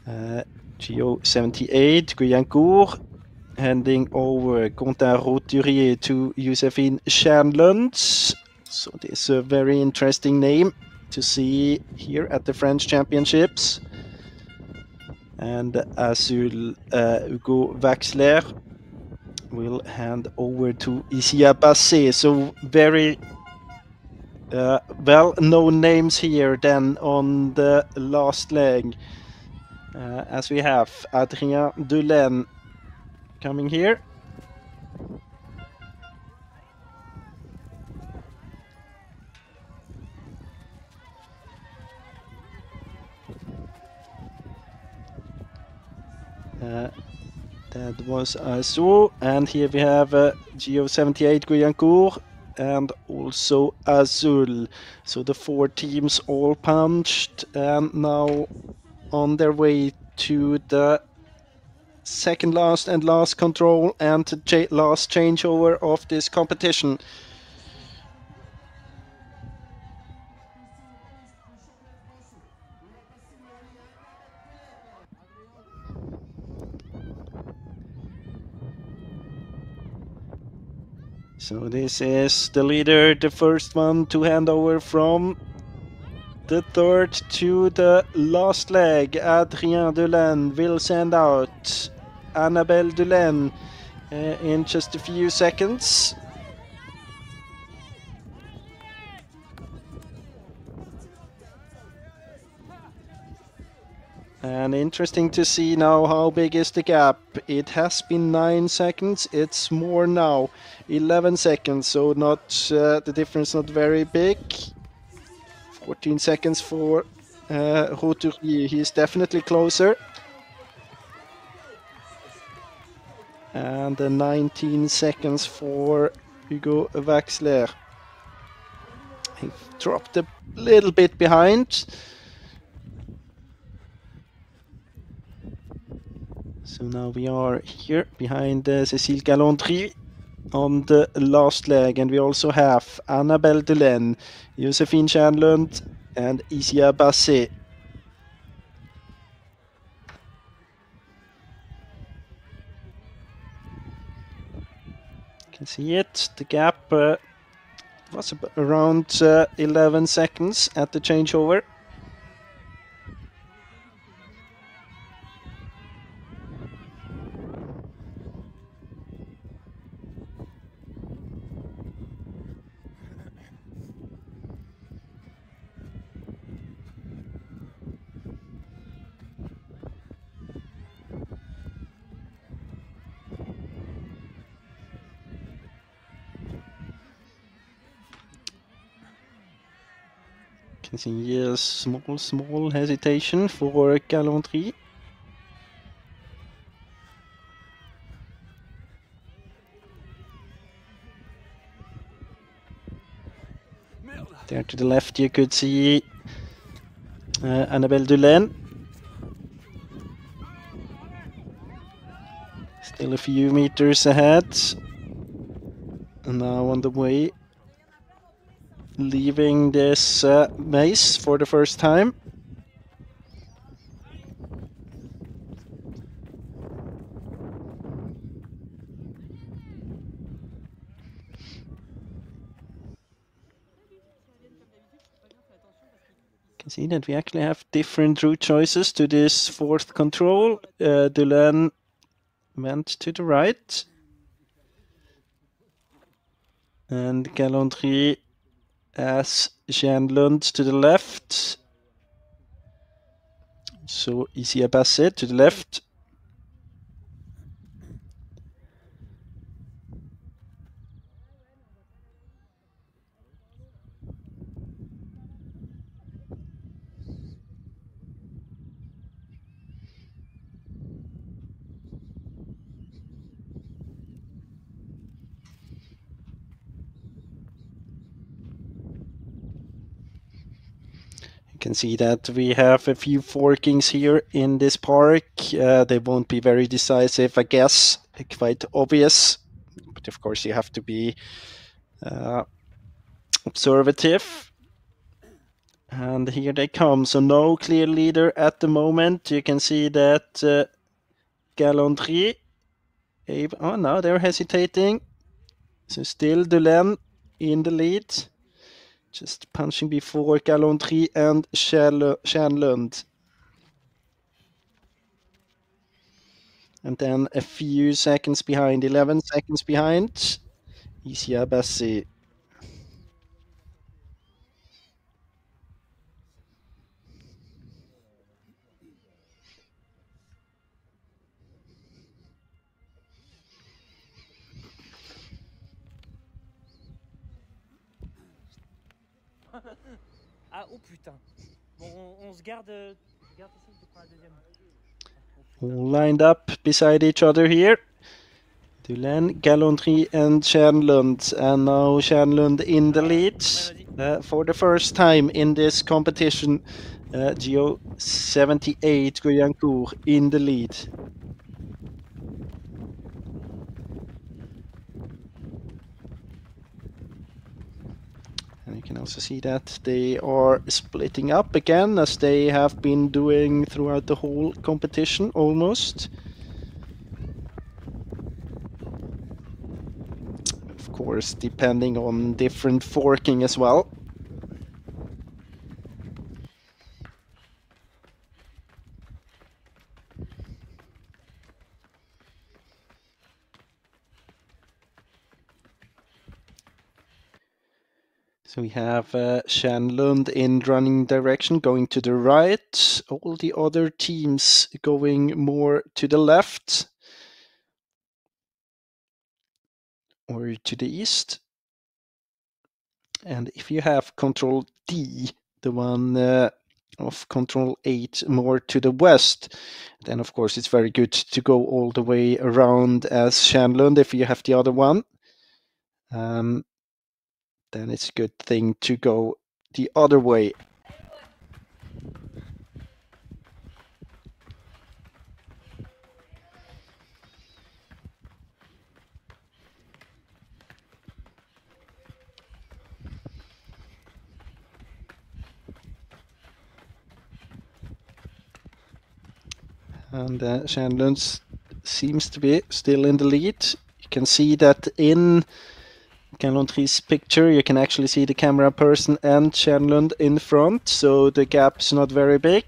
Uh, GO78, Guyancourt, handing over Quentin Roturier to Josephine Stjernlund. So this is a very interesting name to see here at the French Championships. And Azul uh, Hugo Vaxler will hand over to Isia Bassé. So very uh, well-known names here then on the last leg. Uh, as we have Adrien Dulaine coming here. That was Azul, and here we have uh, GO78 Guyancourt and also Azul. So the four teams all punched and now on their way to the second last and last control and last changeover of this competition. So this is the leader, the first one to hand over from the third to the last leg. Adrien Dulaine will send out Annabelle Dulaine uh, in just a few seconds. And interesting to see now how big is the gap. It has been 9 seconds, it's more now. 11 seconds, so not uh, the difference not very big. 14 seconds for uh, Roturier, he is definitely closer. And uh, 19 seconds for Hugo Waxler. He dropped a little bit behind. So now we are here behind uh, Cécile Calandry on the last leg, and we also have Annabelle Delaine, Josephine Stjernlund, and Isia Basset. You can see it, the gap uh, was around uh, 11 seconds at the changeover. A small, small hesitation for Calandry. There to the left, you could see uh, Annabelle Dulaine. Still a few meters ahead. And now on the way leaving this uh, maze for the first time. Can see that we actually have different route choices to this fourth control. Uh, Dulain went to the right. And Calandry as Lund to the left. So Isia Basset to the left. You can see that we have a few forkings here in this park. Uh, they won't be very decisive, I guess, quite obvious. But of course, you have to be uh, observative. And here they come. So no clear leader at the moment. You can see that uh, Calandry. Oh, now they're hesitating. So still Dulaine in the lead. Just punching before Calandry and Stjernlund. And then a few seconds behind, 11 seconds behind, Isia Bassi. Ah oh putain. Bon, on, on se garde, euh, garde ici, je prends la deuxième. All lined up beside each other here. Dulaine, Calandry and Stjernlund. And now Stjernlund in the lead uh, for the first time in this competition. Uh, Geo 78 Guyancourt in the lead. And you can also see that they are splitting up again as they have been doing throughout the whole competition almost. Of course, depending on different forking as well. We have uh, Stjernlund in running direction going to the right, all the other teams going more to the left or to the east. And if you have control D, the one uh, of control 8 more to the west, then of course it's very good to go all the way around as Stjernlund if you have the other one. Um, then it's a good thing to go the other way. And uh, Stjernlund seems to be still in the lead. You can see that in Calandry's picture, you can actually see the camera person and Stjernlund in front, so the gap's not very big.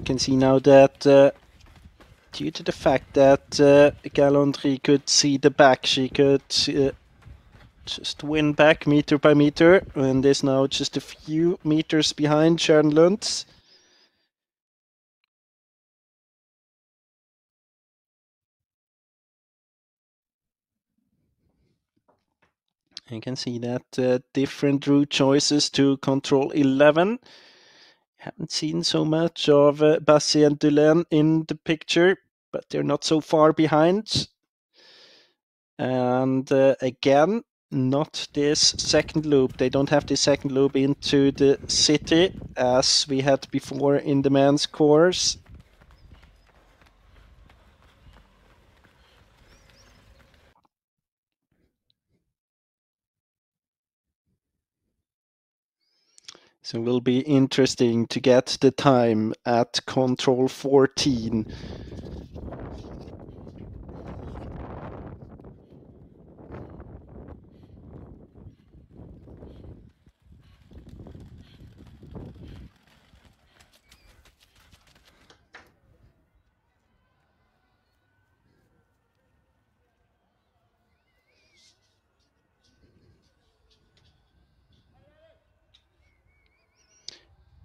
You can see now that uh, due to the fact that uh, could see the back, she could uh, just win back meter by meter, and is now just a few meters behind Stjernlund. You can see that uh, different route choices to control 11. Haven't seen so much of uh, Bassi and Dulain in the picture, but they're not so far behind. And uh, again, not this second loop. They don't have the second loop into the city as we had before in the men's course. So it will be interesting to get the time at control 14.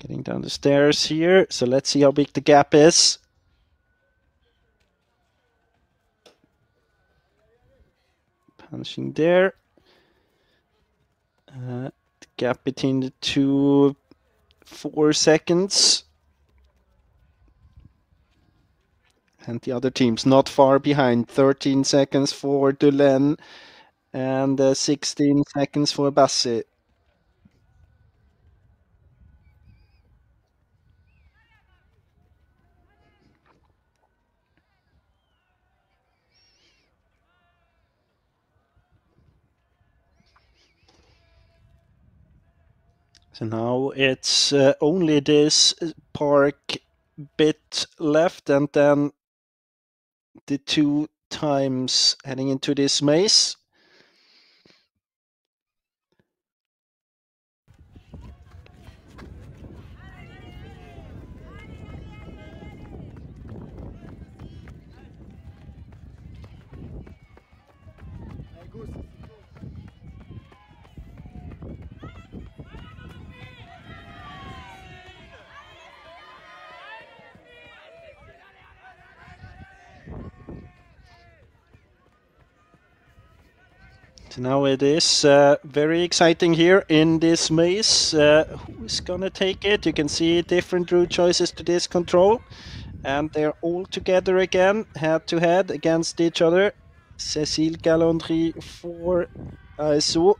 Getting down the stairs here. So let's see how big the gap is. Punching there. Uh, the gap between the two, four seconds. And the other team's not far behind. 13 seconds for Dulain and uh, 16 seconds for Bassi. So now it's uh, only this park bit left and then the two times heading into this maze. Now it is uh, very exciting here in this maze. Uh, who's gonna take it? You can see different route choices to this control. And they're all together again, head to head against each other. Cécile Calandry for ISO.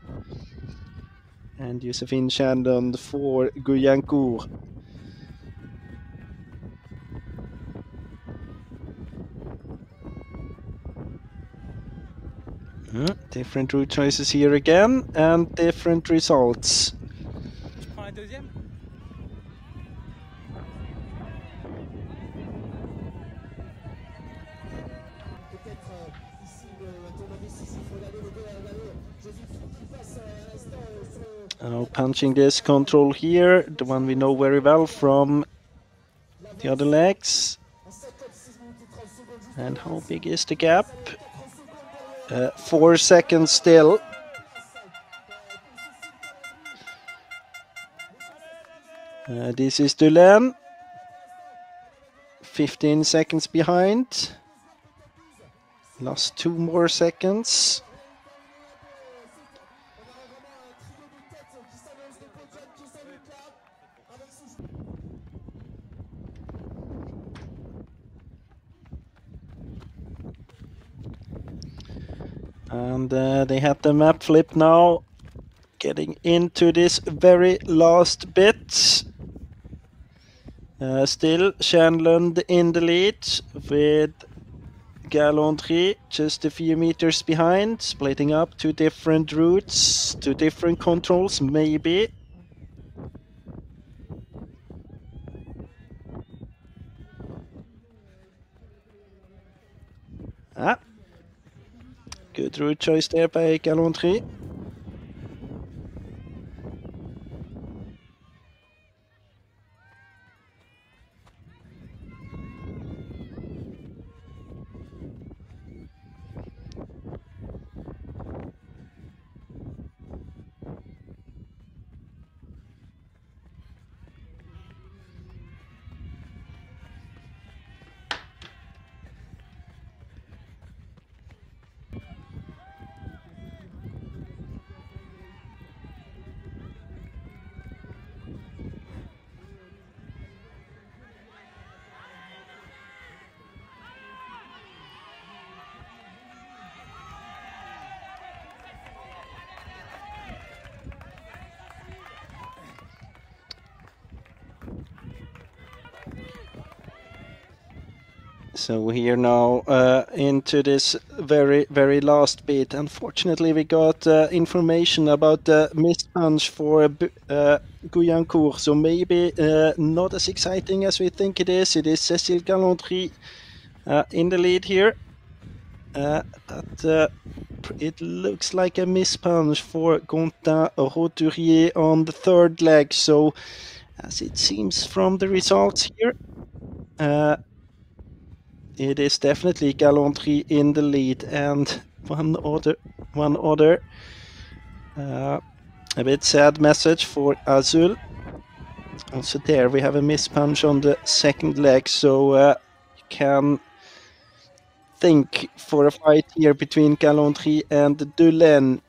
and Josephine Stjernlund for Guyancourt. Hmm, different route choices here again and different results. Now punching this control here, the one we know very well from the other legs. en 7 top 6 minutes et 30 secondes. Juste And how big is the gap? Uh, four seconds still. Uh, this is Dulan. 15 seconds behind. Lost two more seconds. And uh, they have the map flip now. Getting into this very last bit. Uh, still Stjernlund in the lead with Calandry just a few meters behind, splitting up two different routes, two different controls, maybe. Ah, good route choice there by Calandry. So we here now uh, into this very very last bit. Unfortunately, we got uh, information about the punch for uh, Guyancourt. So maybe uh, not as exciting as we think it is. It is Cécile Calandry uh, in the lead here. Uh, but uh, it looks like a miss punch for Quentin Roturier on the third leg. So as it seems from the results here. It is definitely Calandry in the lead and one other one other uh, a bit sad message for Azul. Also there we have a miss punch on the second leg so uh, you can think for a fight here between Calandry and Dulaine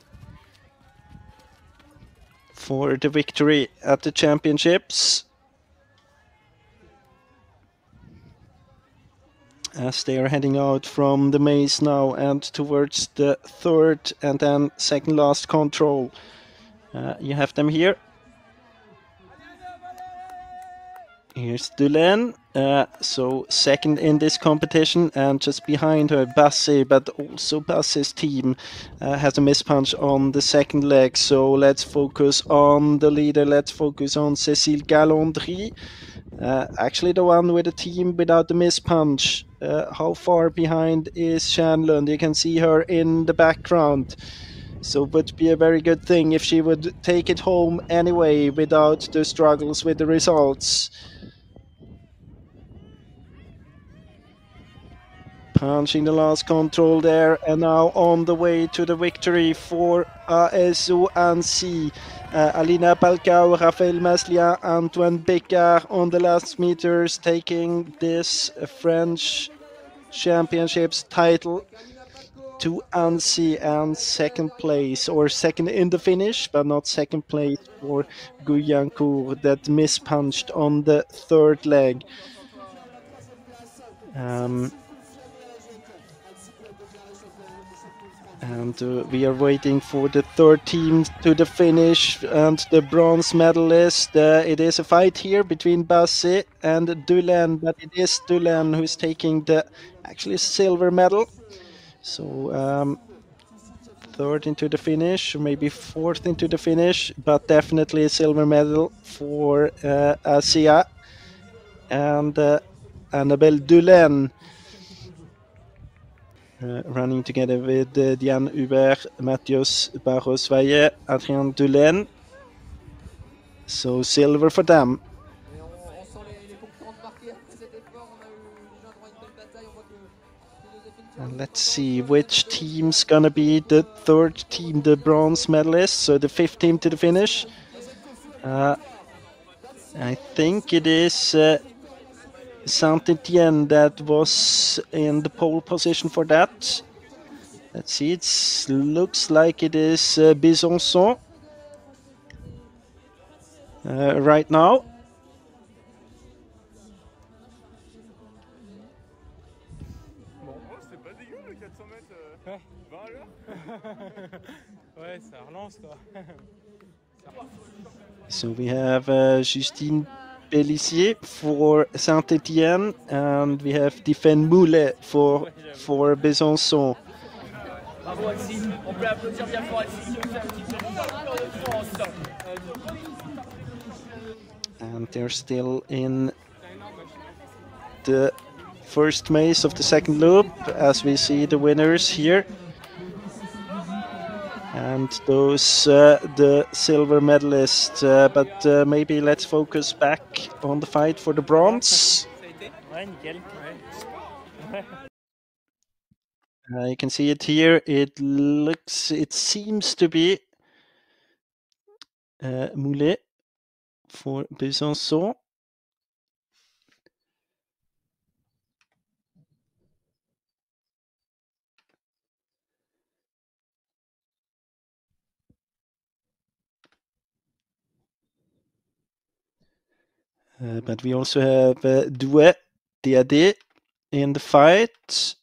for the victory at the championships as they are heading out from the maze now and towards the third and then second last control. Uh, you have them here. Here's Dulaine, uh, so second in this competition, and just behind her, Bassi, but also Bassi's team uh, has a miss punch on the second leg. So let's focus on the leader, let's focus on Cécile Calandry. Uh, actually, the one with the team without the miss punch. Uh, how far behind is Stjernlund? You can see her in the background. So it would be a very good thing if she would take it home anyway without the struggles with the results. Punching the last control there, and now on the way to the victory for ISO and Annecy. Uh, Alina Palcao, Rafael Maslia, Antoine Pichard on the last meters taking this French Championships title to Annecy and second place, or second in the finish, but not second place for Guyancourt that mispunched on the third leg. Um, And uh, we are waiting for the third team to the finish and the bronze medalist. Uh, it is a fight here between Bassi and Dulen, but it is Dulen who is taking the actually silver medal. So um, third into the finish, maybe fourth into the finish, but definitely a silver medal for uh, Asia and uh, Annabelle Dulen. Uh, running together with uh, Diane Hubert, Matthias Barros-Valle, Adrien Dulen. So silver for them. And let's see which team's gonna be the third team, the bronze medalist. So the fifth team to the finish. Uh, I think it is Saint Etienne that was in the pole position for that. Let's see, it looks like it is uh, Besançon uh, right now. C'est pas dégueu le 400 mètres. euh, Ouais. 20 à l'heure Ouais, ça relance quoi. So we have uh, Justine Pellissier for Saint-Étienne and we have Tiffen Moulet for, for Besançon. And they're still in the first maze of the second loop as we see the winners here. And those, uh, the silver medalists. Uh, but uh, maybe let's focus back on the fight for the bronze. Uh, you can see it here. It looks, it seems to be uh, Moulet for Besançon. Uh, but we also have uh, Douai Diadé in the fight.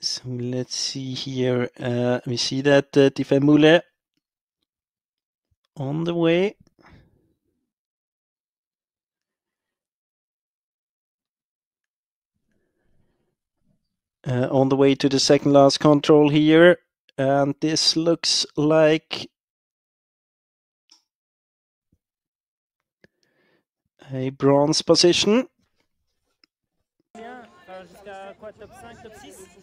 So let's see here. Uh, we see that uh, Moulet on the way. Uh, on the way to the second last control here. And this looks like a bronze position. Bien. Enfin, jusqu'à quoi Top 5, top 6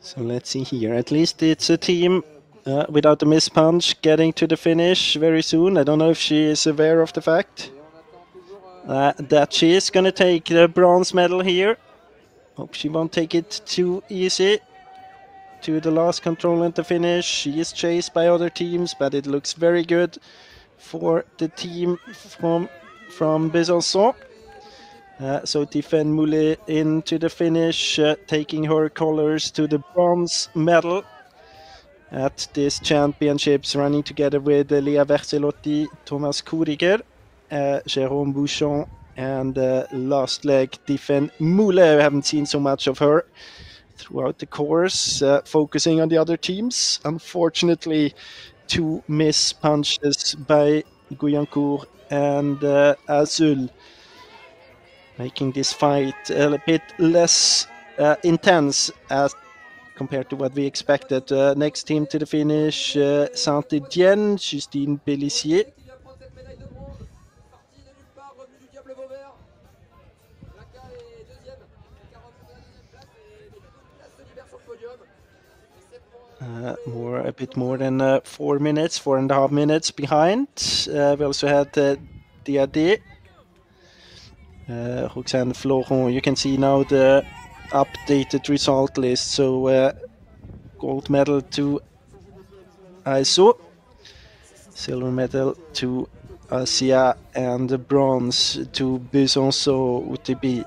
So let's see here. At least it's a team uh, without a miss punch getting to the finish very soon. I don't know if she is aware of the fact uh, that she is going to take the bronze medal here. Hope she won't take it too easy. To the last control and the finish. She is chased by other teams, but it looks very good for the team from from Besançon. Uh, so Tiffen Moulet into the finish, uh, taking her colors to the bronze medal at this championships, running together with Lea Verselotti, Thomas Kuriger, uh, Jérôme Bouchon, and uh, last leg Tiffen Moulet. We haven't seen so much of her throughout the course, uh, focusing on the other teams. Unfortunately, two miss punches by Guyancourt and uh, Azul making this fight a bit less uh, intense as compared to what we expected. Uh, next team to the finish, uh, Saint-Étienne, Justine Pellissier. Uh, more a bit more than uh, four minutes, four and a half minutes behind. Uh, we also had uh, Diadé, uh, Florent. You can see now the updated result list. So uh, gold medal to ISO, silver medal to Asia and bronze to Besançon UTB.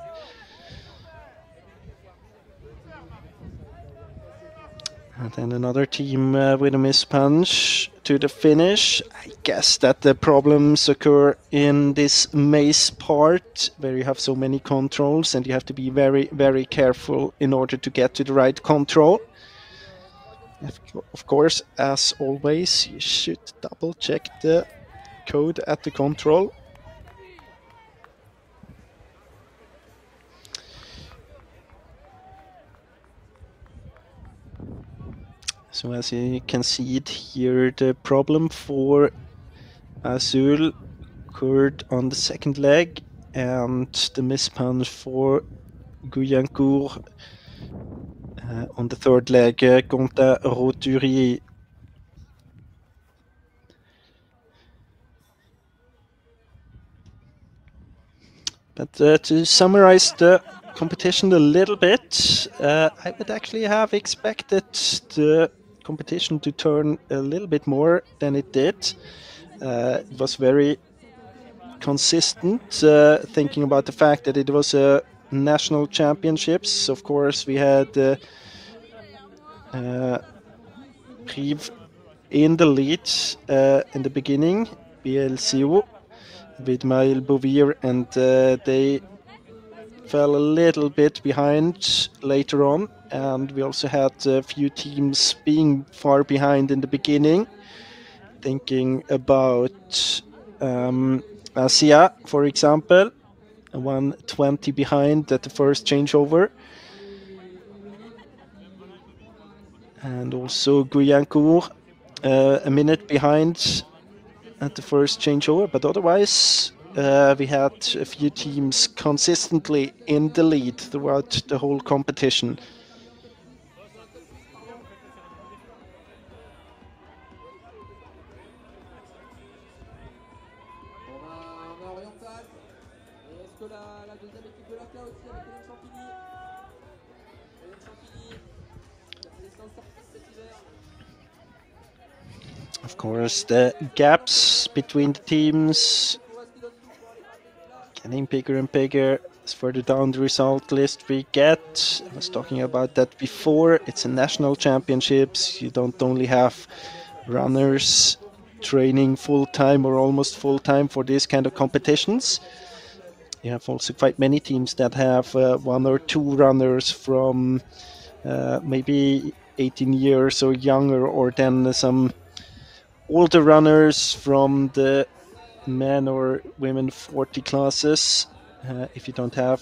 And then another team uh, with a miss punch to the finish. I guess that the problems occur in this maze part where you have so many controls and you have to be very, very careful in order to get to the right control. Of course, as always, you should double check the code at the control. So as you can see it here, the problem for Azul occurred on the second leg and the miss punch for Guyancourt uh, on the third leg, uh, Quentin Roturier. But uh, to summarize the competition a little bit, uh, I would actually have expected the competition to turn a little bit more than it did. Uh, it was very consistent, uh, thinking about the fact that it was a national championships. Of course, we had uh, uh, in the lead uh, in the beginning, BLCO, with Maël Bovir, and uh, they fell a little bit behind later on. And we also had a few teams being far behind in the beginning. Thinking about um, Asia, for example, 120 behind at the first changeover. And also Guyancourt, uh, a minute behind at the first changeover, but otherwise uh, we had a few teams consistently in the lead throughout the whole competition. Of course, the gaps between the teams getting bigger and bigger as further down the result list we get. I was talking about that before. It's a national championships. You don't only have runners training full time or almost full time for these kind of competitions. You have also quite many teams that have uh, one or two runners from uh, maybe 18 years or younger, or then some older runners from the men or women 40 classes uh, if you don't have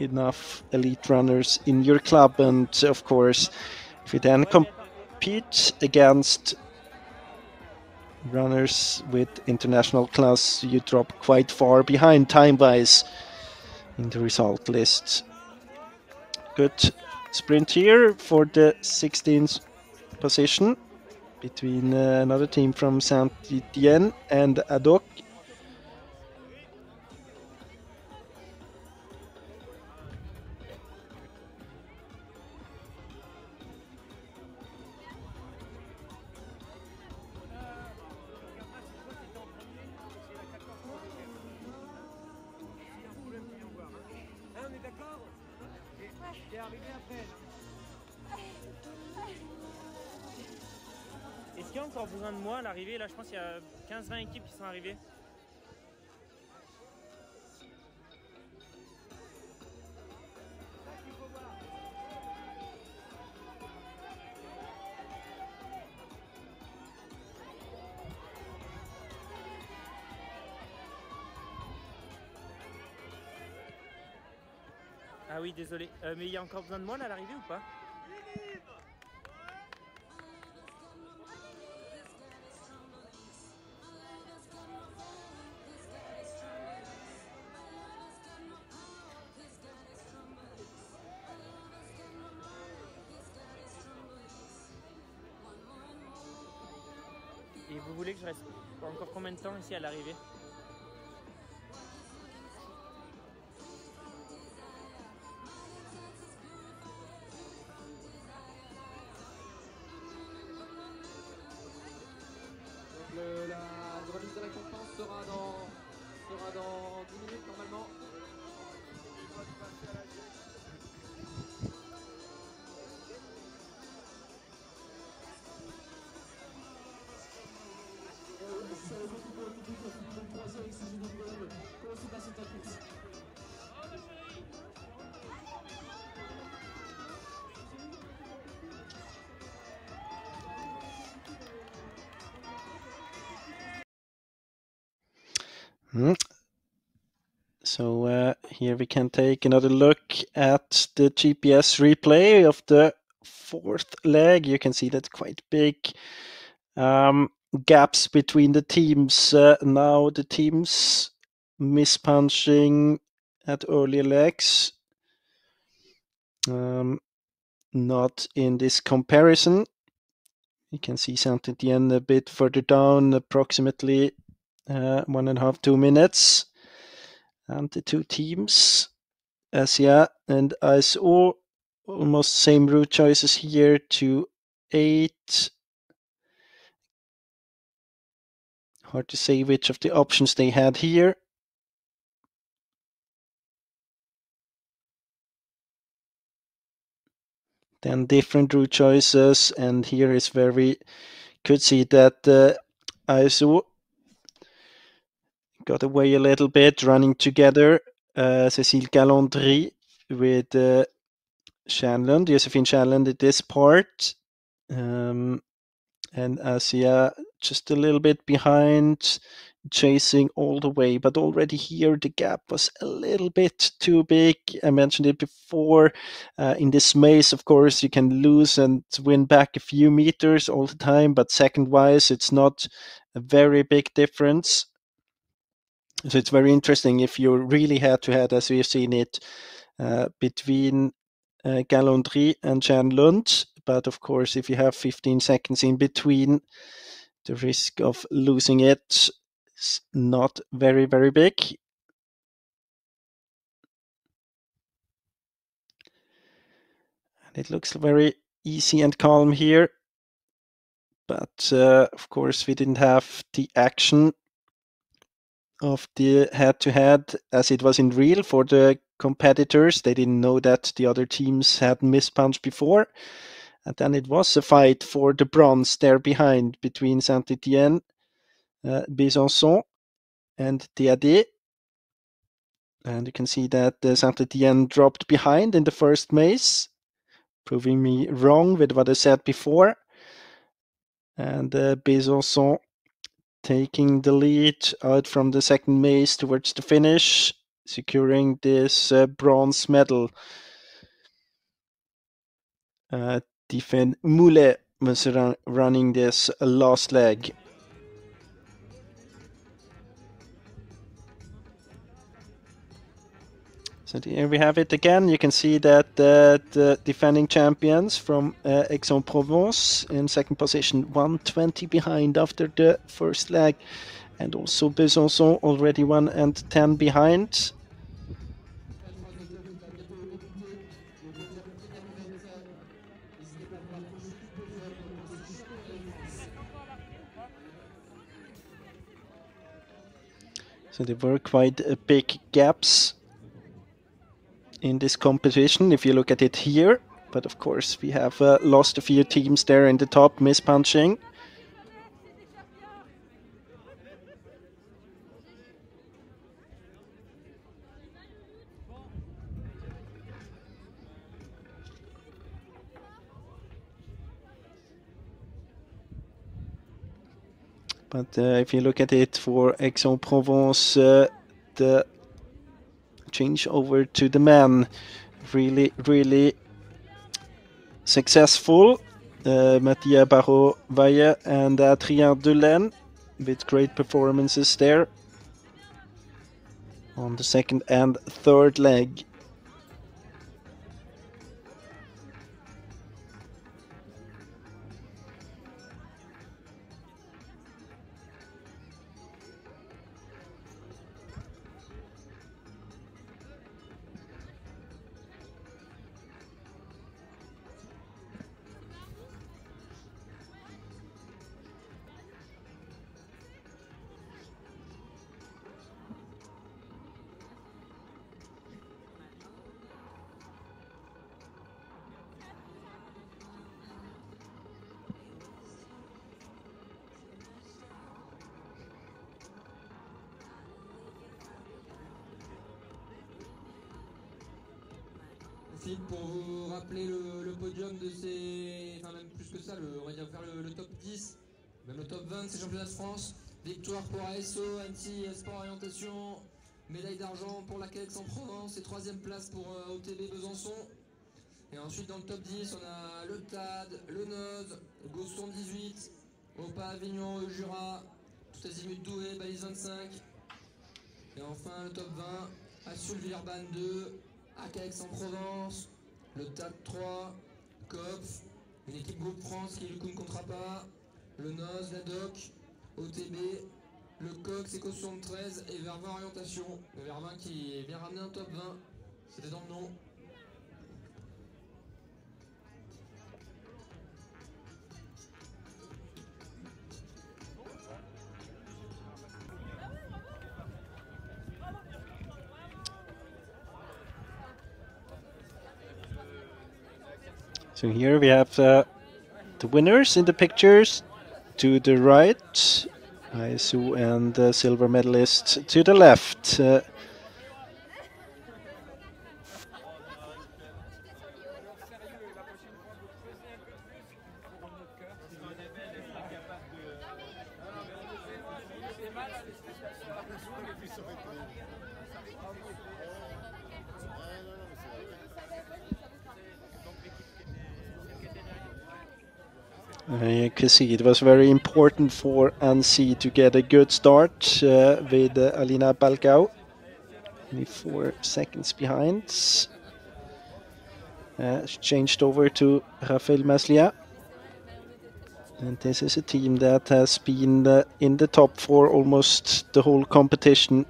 enough elite runners in your club. And of course if you then compete against runners with international class you drop quite far behind time wise in the result list. Good sprint here for the 16th position between uh, another team from Saint Etienne and Adoc. Y a encore besoin de moi à l'arrivée Là, je pense qu'il y a 15-20 équipes qui sont arrivées. Ah oui, désolé. Euh, mais il y a encore besoin de moi à l'arrivée ou pas? Temps ici à l'arrivée Mm. So uh, here we can take another look at the GPS replay of the fourth leg. You can see that quite big um, gaps between the teams. Uh, now the teams mispunching at earlier legs. Um, not in this comparison. You can see Saint Etienne a bit further down, approximately uh, one and a half, two minutes. And the two teams, Asia and ISO, almost same route choices here to eight. Hard to say which of the options they had here. Then different route choices, and here is where we could see that uh, ISO got away a little bit running together. Uh, Cécile Calandry with uh, Josephine Stjernlund at this part. Um, and Asia just a little bit behind, chasing all the way. But already here, the gap was a little bit too big. I mentioned it before. Uh, in this maze, of course, you can lose and win back a few meters all the time, but second wise, it's not a very big difference. So it's very interesting if you really head to head, as we've seen it, uh, between uh, and Stjernlund. But of course, if you have 15 seconds in between, the risk of losing it is not very, very big. And it looks very easy and calm here. But uh, of course, we didn't have the action of the head to head as it was in real for the competitors. They didn't know that the other teams had missed punch before. And then it was a fight for the bronze there behind between Saint Etienne, Besançon, and DAD. And you can see that uh, Saint Etienne dropped behind in the first maze, proving me wrong with what I said before. And uh, Besançon taking the lead out from the second maze towards the finish, securing this uh, bronze medal. Uh, Tiffen Moulet was run, running this last leg. So here we have it again. You can see that uh, the defending champions from uh, Aix-en-Provence in second position, 120 behind after the first leg, and also Besançon already 1 and 10 behind. So there were quite uh, big gaps in this competition if you look at it here. But of course, we have uh, lost a few teams there in the top, mispunching. But uh, if you look at it for Aix-en-Provence, uh, the change over to the men really, really successful. Uh, Mathieu Barrault Valle and Adrien Delenne with great performances there on the second and third leg. Pour vous rappeler le, podium de ces. Enfin, même plus que ça, le, on va dire faire le, top 10, même le top 20 de ces championnats de France. Victoire pour ASO, Annecy Sport Orientation. Médaille d'argent pour la Aix-en-Provence et troisième place pour euh, OTB Besançon. Et ensuite dans le top 10, on a le TAD, le NOZ, Gosson 18, OPA Avignon, le Jura, tout azimut Douai, Balise 25. Et enfin le top 20, Assul Villeurbanne 2, AK Aix-en-Provence, le TAD 3, COPF, une équipe groupe France qui ne comptera pas, le NOZ, la DOC, OTB, le Cox, Eco 73 et Vervin Orientation. Le Vervin qui vient ramener un top 20, c'était dans le nom. So here we have uh, the winners in the pictures to the right, ISU and the silver medalist to the left. Uh, Uh, you can see it was very important for Annecy to get a good start uh, with uh, Alina Balgau. Only four seconds behind. Uh, she changed over to Rafael Maslia. And this is a team that has been uh, in the top for almost the whole competition.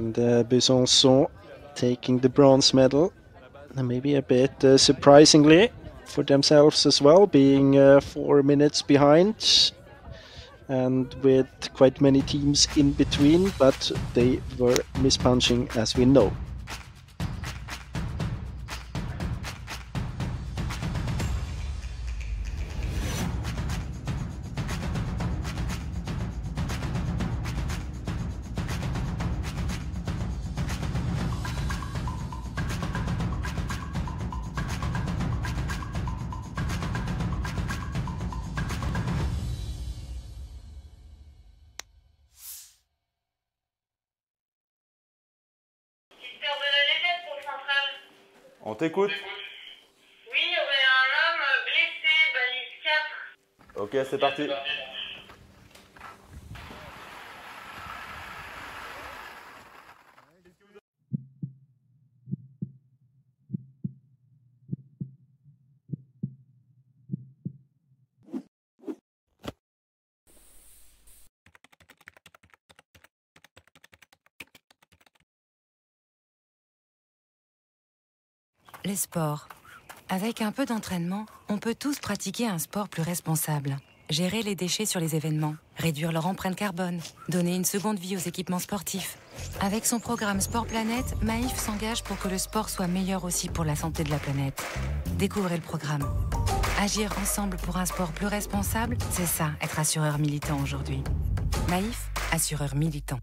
And uh, Besançon taking the bronze medal, and maybe a bit uh, surprisingly for themselves as well, being uh, four minutes behind, and with quite many teams in between, but they were mispunching as we know. T'écoute Oui, il y aurait un homme blessé, balise 4. Ok, c'est parti. Les sports. Avec un peu d'entraînement, on peut tous pratiquer un sport plus responsable. Gérer les déchets sur les événements, réduire leur empreinte carbone, donner une seconde vie aux équipements sportifs. Avec son programme Sport Planète, Maïf s'engage pour que le sport soit meilleur aussi pour la santé de la planète. Découvrez le programme. Agir ensemble pour un sport plus responsable, c'est ça, être assureur militant aujourd'hui. Maïf, assureur militant.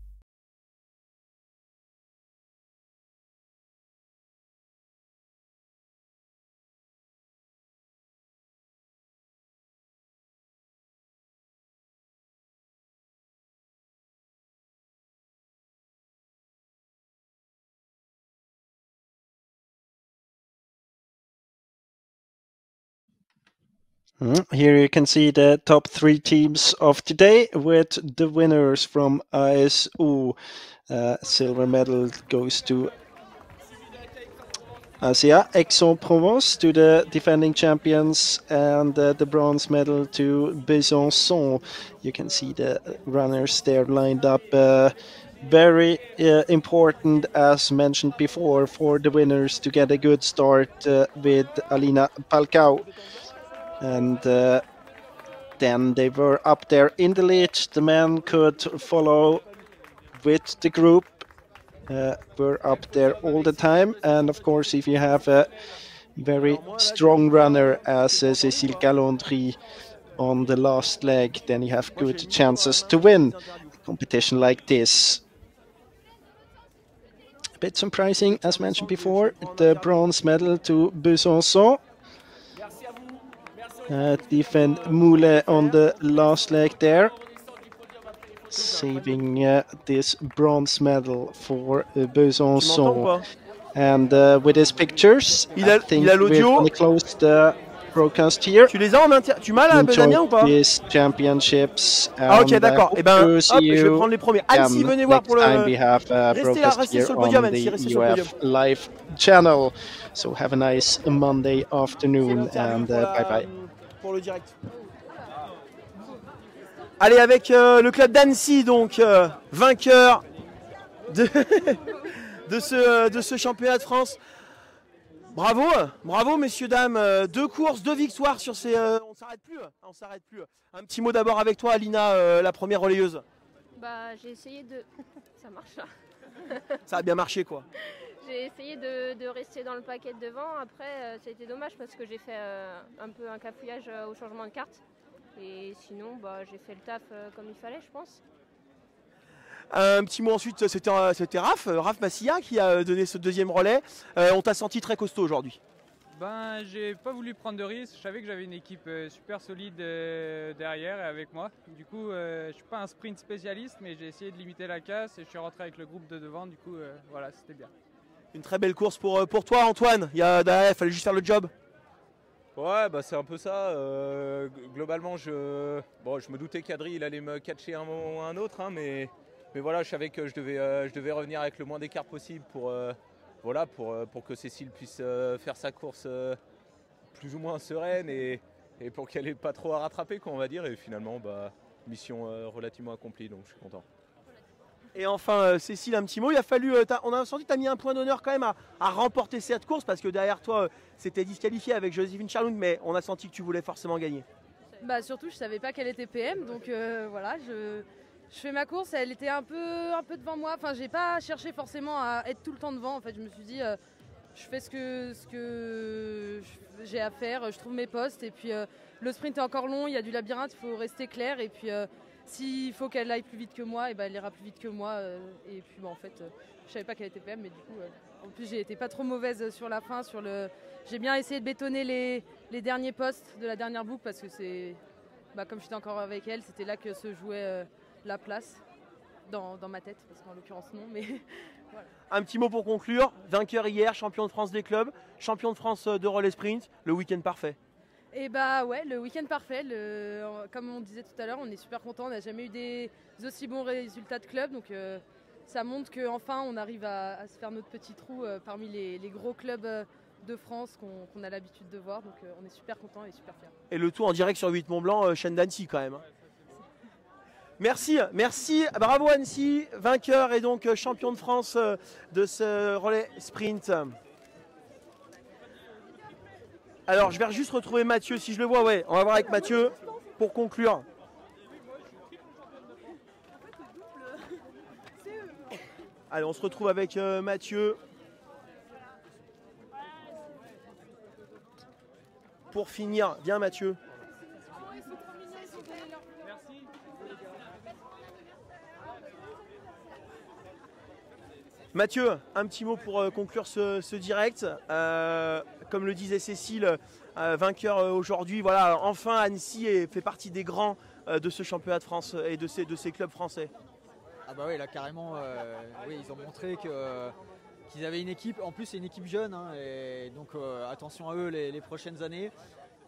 Here you can see the top three teams of today with the winners from ISU. Uh, silver medal goes to Asia, Aix-en-Provence to the defending champions, and uh, the bronze medal to Besançon. You can see the runners there lined up. Uh, very uh, important, as mentioned before, for the winners to get a good start uh, with Alina Palkau and uh, then they were up there in the lead. The men could follow with the group. Uh, were up there all the time, and of course, if you have a very strong runner as uh, Cécile Calandry on the last leg, then you have good chances to win. a competition like this. A bit surprising, as mentioned before, the bronze medal to Besançon. Uh, Stephen Moule on the last leg there, saving uh, this bronze medal for uh, Besançon. And uh, with his pictures, Il a- I think we're l'audio. gonna close the broadcast here. Tu les as en inter... Tu m'as là, Damien, ou pas these championships. Ah ok and d'accord. Et ben hop, je vais prendre les premiers. Annecy, venez voir pour le. have a Restez là, restez here sur le podium, on Annecy, the restez sur le IOF live channel. So have a nice Monday afternoon and uh, la- bye bye. Pour le direct. Allez avec euh, le club d'Annecy donc euh, vainqueur de, de, ce, de ce championnat de France. Bravo, bravo messieurs dames, Euh, deux courses, deux victoires sur ces. euh, on s'arrête plus, on s'arrête plus. Un petit mot d'abord avec toi, Alina, euh, la première relayeuse. Bah, j'ai essayé de. Ça marche là. Ça a bien marché quoi. J'ai essayé de, de rester dans le paquet de devant. Après, euh, ça a été dommage parce que j'ai fait euh, un peu un cafouillage euh, au changement de carte. Et sinon, bah, j'ai fait le taf euh, comme il fallait, je pense. Un petit mot ensuite, c'était c'était Raph, Raph Massia qui a donné ce deuxième relais. Euh, on t'a senti très costaud aujourd'hui. Ben, j'ai pas voulu prendre de risques. Je savais que j'avais une équipe super solide derrière et avec moi. Du coup, euh, je suis pas un sprint spécialiste, mais j'ai essayé de limiter la casse et je suis rentré avec le groupe de devant. Du coup, euh, voilà, c'était bien. Une très belle course pour, euh, pour toi, Antoine. Il y a, il fallait juste faire le job. Ouais, bah c'est un peu ça. euh, globalement, je, bon, je me doutais qu'Adri il allait me catcher un moment ou un autre, hein, mais, mais voilà, je savais que je devais, euh, je devais revenir avec le moins d'écart possible pour, voilà, pour, pour que Cécile puisse faire sa course plus ou moins sereine et, et pour qu'elle ait pas trop à rattraper, quoi, on va dire. Et finalement, bah, mission relativement accomplie, donc je suis content. Et enfin, euh, Cécile, un petit mot. Il a fallu. euh, on a senti que tu as mis un point d'honneur quand même à, remporter cette course parce que derrière toi, euh, c'était disqualifié avec Joséphine Charloun, mais on a senti que tu voulais forcément gagner. Bah surtout, je savais pas qu'elle était PM, donc voilà, je, fais ma course. Elle était un peu, un peu devant moi. Enfin, j'ai pas cherché forcément à être tout le temps devant. En fait, je me suis dit, je fais ce que, j'ai à faire. Je trouve mes postes et puis le sprint est encore long. Il y a du labyrinthe, il faut rester clair. Et puis, s'il faut qu'elle aille plus vite que moi, et ben elle ira plus vite que moi. euh, et puis, bah, en fait, euh, je savais pas qu'elle était PM, mais du coup, euh, en plus, j'ai été pas trop mauvaise sur la fin, sur le. J'ai bien essayé de bétonner les, derniers postes de la dernière boucle parce que c'est, bah, comme j'étais encore avec elle, c'était là que se jouait la place dans, ma tête, parce qu'en l'occurrence non. Un petit mot pour conclure. Vainqueur hier, champion de France des clubs, champion de France de relais sprint, le week-end parfait. Et bah ouais, le week-end parfait. comme on disait tout à l'heure, on est super content. On n'a jamais eu des aussi bons résultats de club, donc euh, ça montre qu'enfin on arrive à, se faire notre petit trou euh, parmi les, gros clubs euh, de France qu'on a l'habitude de voir. Donc on est super content et super fiers. Et le tout en direct sur 8 Mont Blanc, chaîne d'Annecy quand même. hein. Merci, merci, bravo Annecy, vainqueur et donc champion de France de ce relais sprint. Alors je vais juste retrouver Mathieu si je le vois, ouais, on va voir avec Mathieu pour conclure. Allez, on se retrouve avec euh, Mathieu. Pour finir, viens Mathieu. Mathieu, un petit mot pour euh, conclure ce, direct. Euh, comme le disait Cécile, euh, vainqueur aujourd'hui, voilà, enfin Annecy fait partie des grands de ce championnat de France et de ces, clubs français. Ah bah oui, là carrément, oui, ils ont montré qu'ils avaient une équipe, en plus c'est une équipe jeune, hein, donc attention à eux les prochaines années.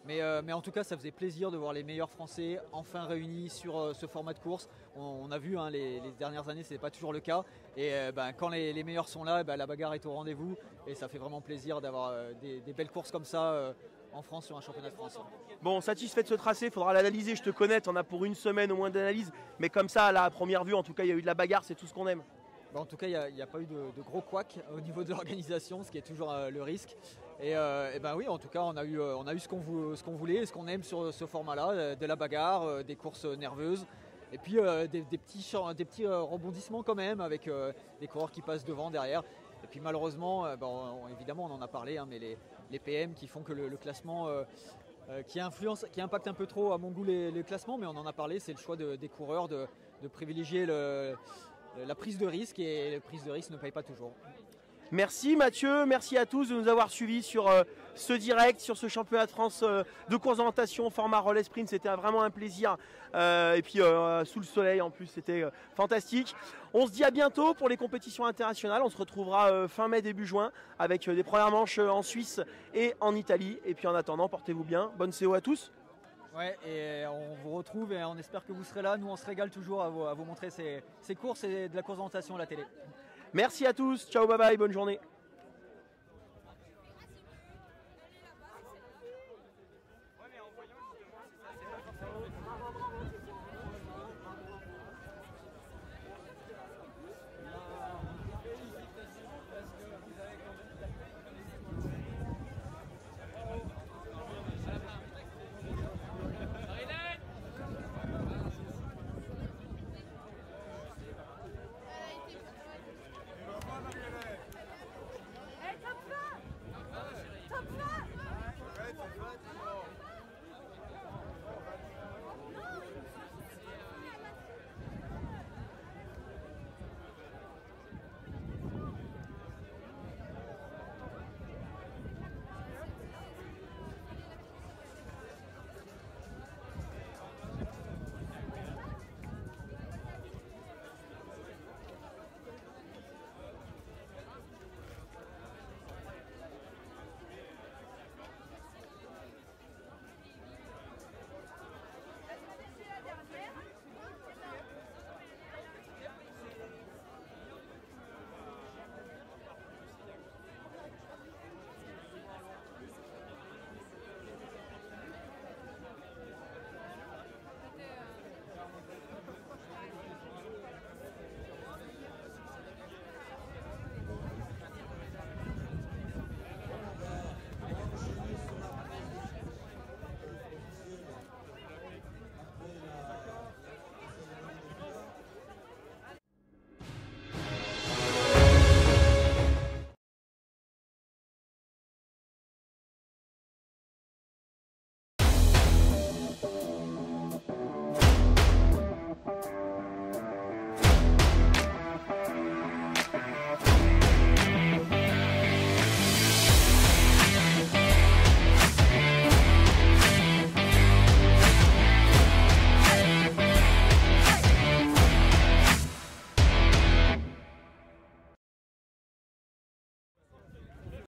Mais, euh, mais en tout cas, ça faisait plaisir de voir les meilleurs Français enfin réunis sur euh, ce format de course. On, on a vu hein, les, dernières années, ce n'est pas toujours le cas. Et euh, ben, quand les, meilleurs sont là, ben, la bagarre est au rendez-vous. Et ça fait vraiment plaisir d'avoir des, belles courses comme ça en France sur un championnat de France. Bon, satisfait de ce tracé, il faudra l'analyser, je te connais, en as pour une semaine au moins d'analyse. Mais comme ça, à la première vue, en tout cas, il y a eu de la bagarre, c'est tout ce qu'on aime. Bah, en tout cas, il n'y a, pas eu de, gros couacs au niveau de l'organisation, ce qui est toujours euh, le risque. Et, euh, et ben oui, en tout cas, on a eu, euh, ce qu'on qu'on voulait, ce qu'on aime sur ce format-là, euh, de la bagarre, des courses nerveuses. Et puis des, petits, rebondissements quand même, avec des coureurs qui passent devant, derrière. Et puis malheureusement, on- évidemment, on en a parlé, hein, mais les, PM qui font que le, classement, qui influence, qui impacte un peu trop à mon goût les, classements, mais on en a parlé, c'est le choix de- des coureurs de privilégier le- la prise de risque et la prise de risque ne paye pas toujours. Merci Mathieu, merci à tous de nous avoir suivis sur euh, ce direct, sur ce championnat de France euh, de course d'orientation format relais sprint. C'était vraiment un plaisir. Euh, et puis sous le soleil en plus, c'était fantastique. On se dit à bientôt pour les compétitions internationales. On se retrouvera fin mai, début juin avec des premières manches en Suisse et en Italie. Et puis en attendant, portez-vous bien. Bonne CO à tous. Ouais, et on vous retrouve et on espère que vous serez là. Nous, on se régale toujours à vous, à vous montrer ces, ces courses et de la course d'orientation à la télé. Merci à tous. Ciao, bye bye. Bonne journée.